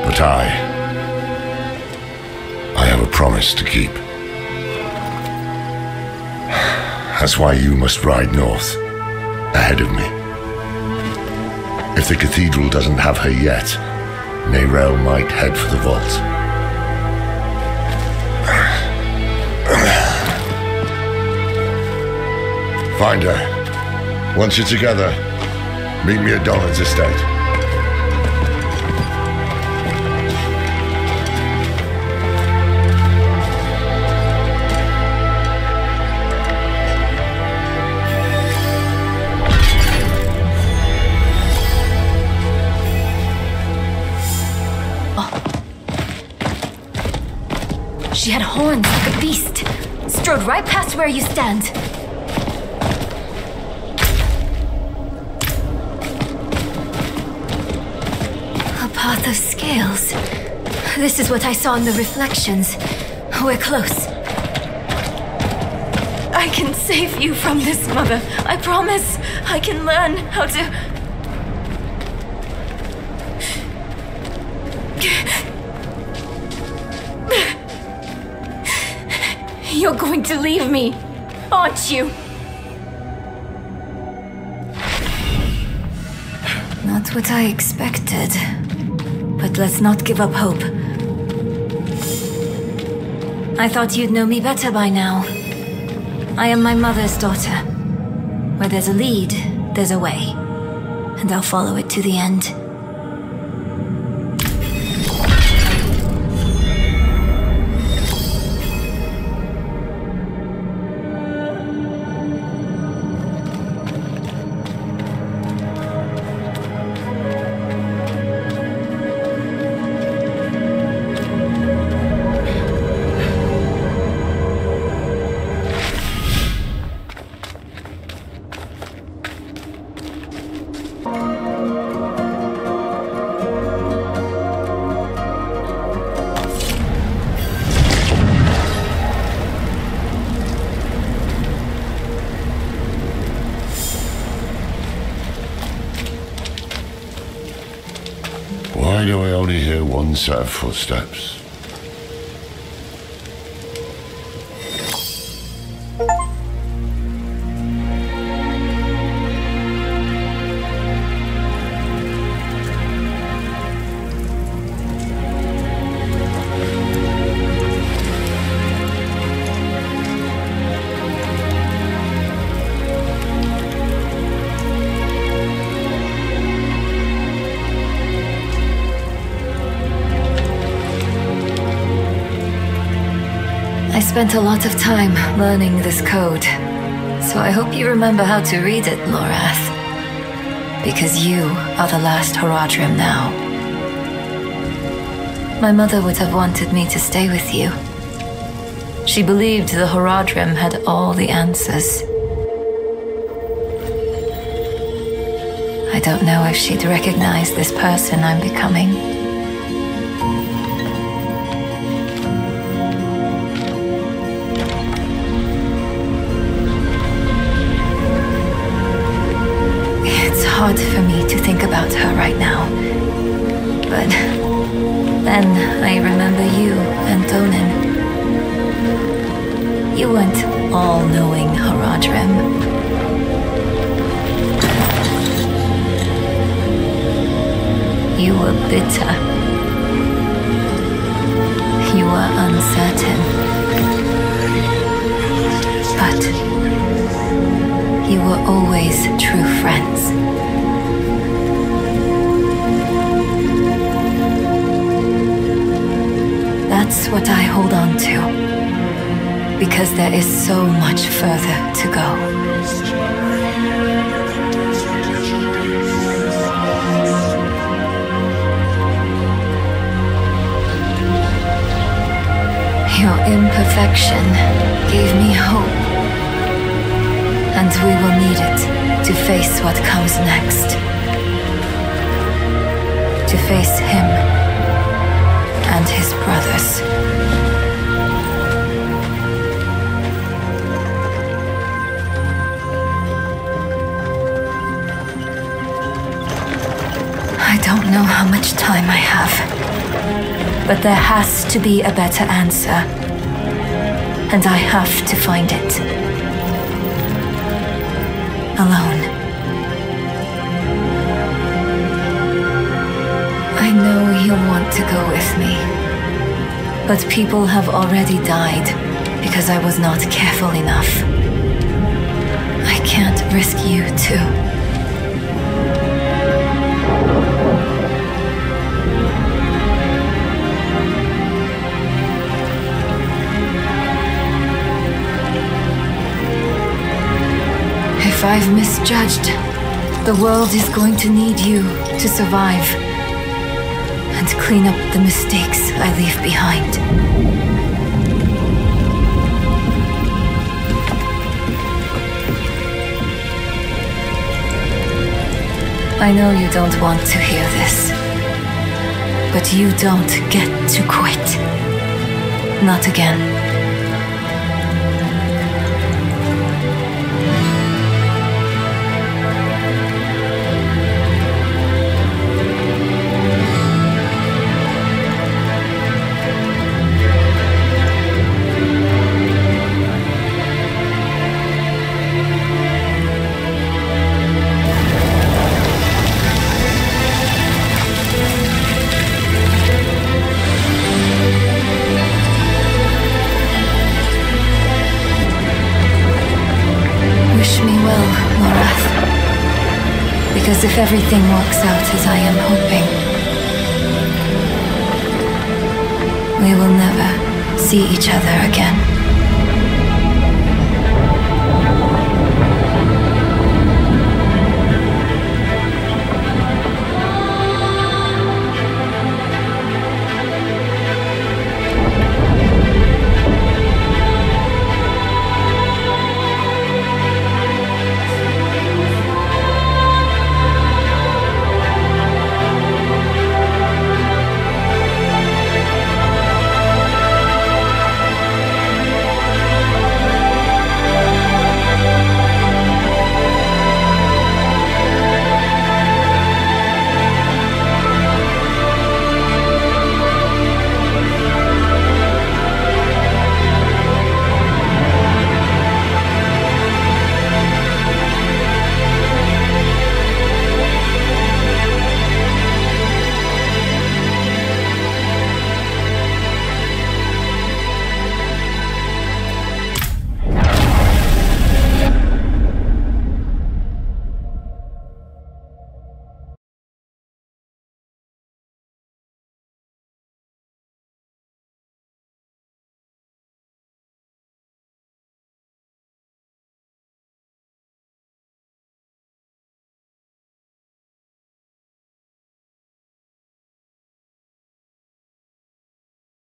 But I. I have a promise to keep. That's why you must ride north, ahead of me. If the cathedral doesn't have her yet, Neyrelle might head for the vault. Find her. Once you're together, meet me at Donan's estate. Oh. She had horns like a beast. Strode right past where you stand. Path of scales. This is what I saw in the reflections. We're close. I can save you from this, Mother. I promise. I can learn how to. You're going to leave me, aren't you? Not what I expected. But let's not give up hope. I thought you'd know me better by now. I am my mother's daughter. Where there's a lead, there's a way. And I'll follow it to the end. Of footsteps? Spent a lot of time learning this code, so I hope you remember how to read it, Lorath. Because you are the last Horadrim now. My mother would have wanted me to stay with you. She believed the Horadrim had all the answers. I don't know if she'd recognize this person I'm becoming. Hard for me to think about her right now. But then I remember you and Donan. You weren't all knowing Horadrim. You were bitter. You were uncertain. But you were always true friends. That's what I hold on to. Because there is so much further to go. Your imperfection gave me hope. And we will need it to face what comes next. To face him and his brothers. I don't know how much time I have, but there has to be a better answer, and I have to find it. Alone. You'll want to go with me, but people have already died because I was not careful enough. I can't risk you too. If I've misjudged, the world is going to need you to survive clean up the mistakes I leave behind. I know you don't want to hear this, but you don't get to quit. Not again. If everything works out as I am hoping, we will never see each other again.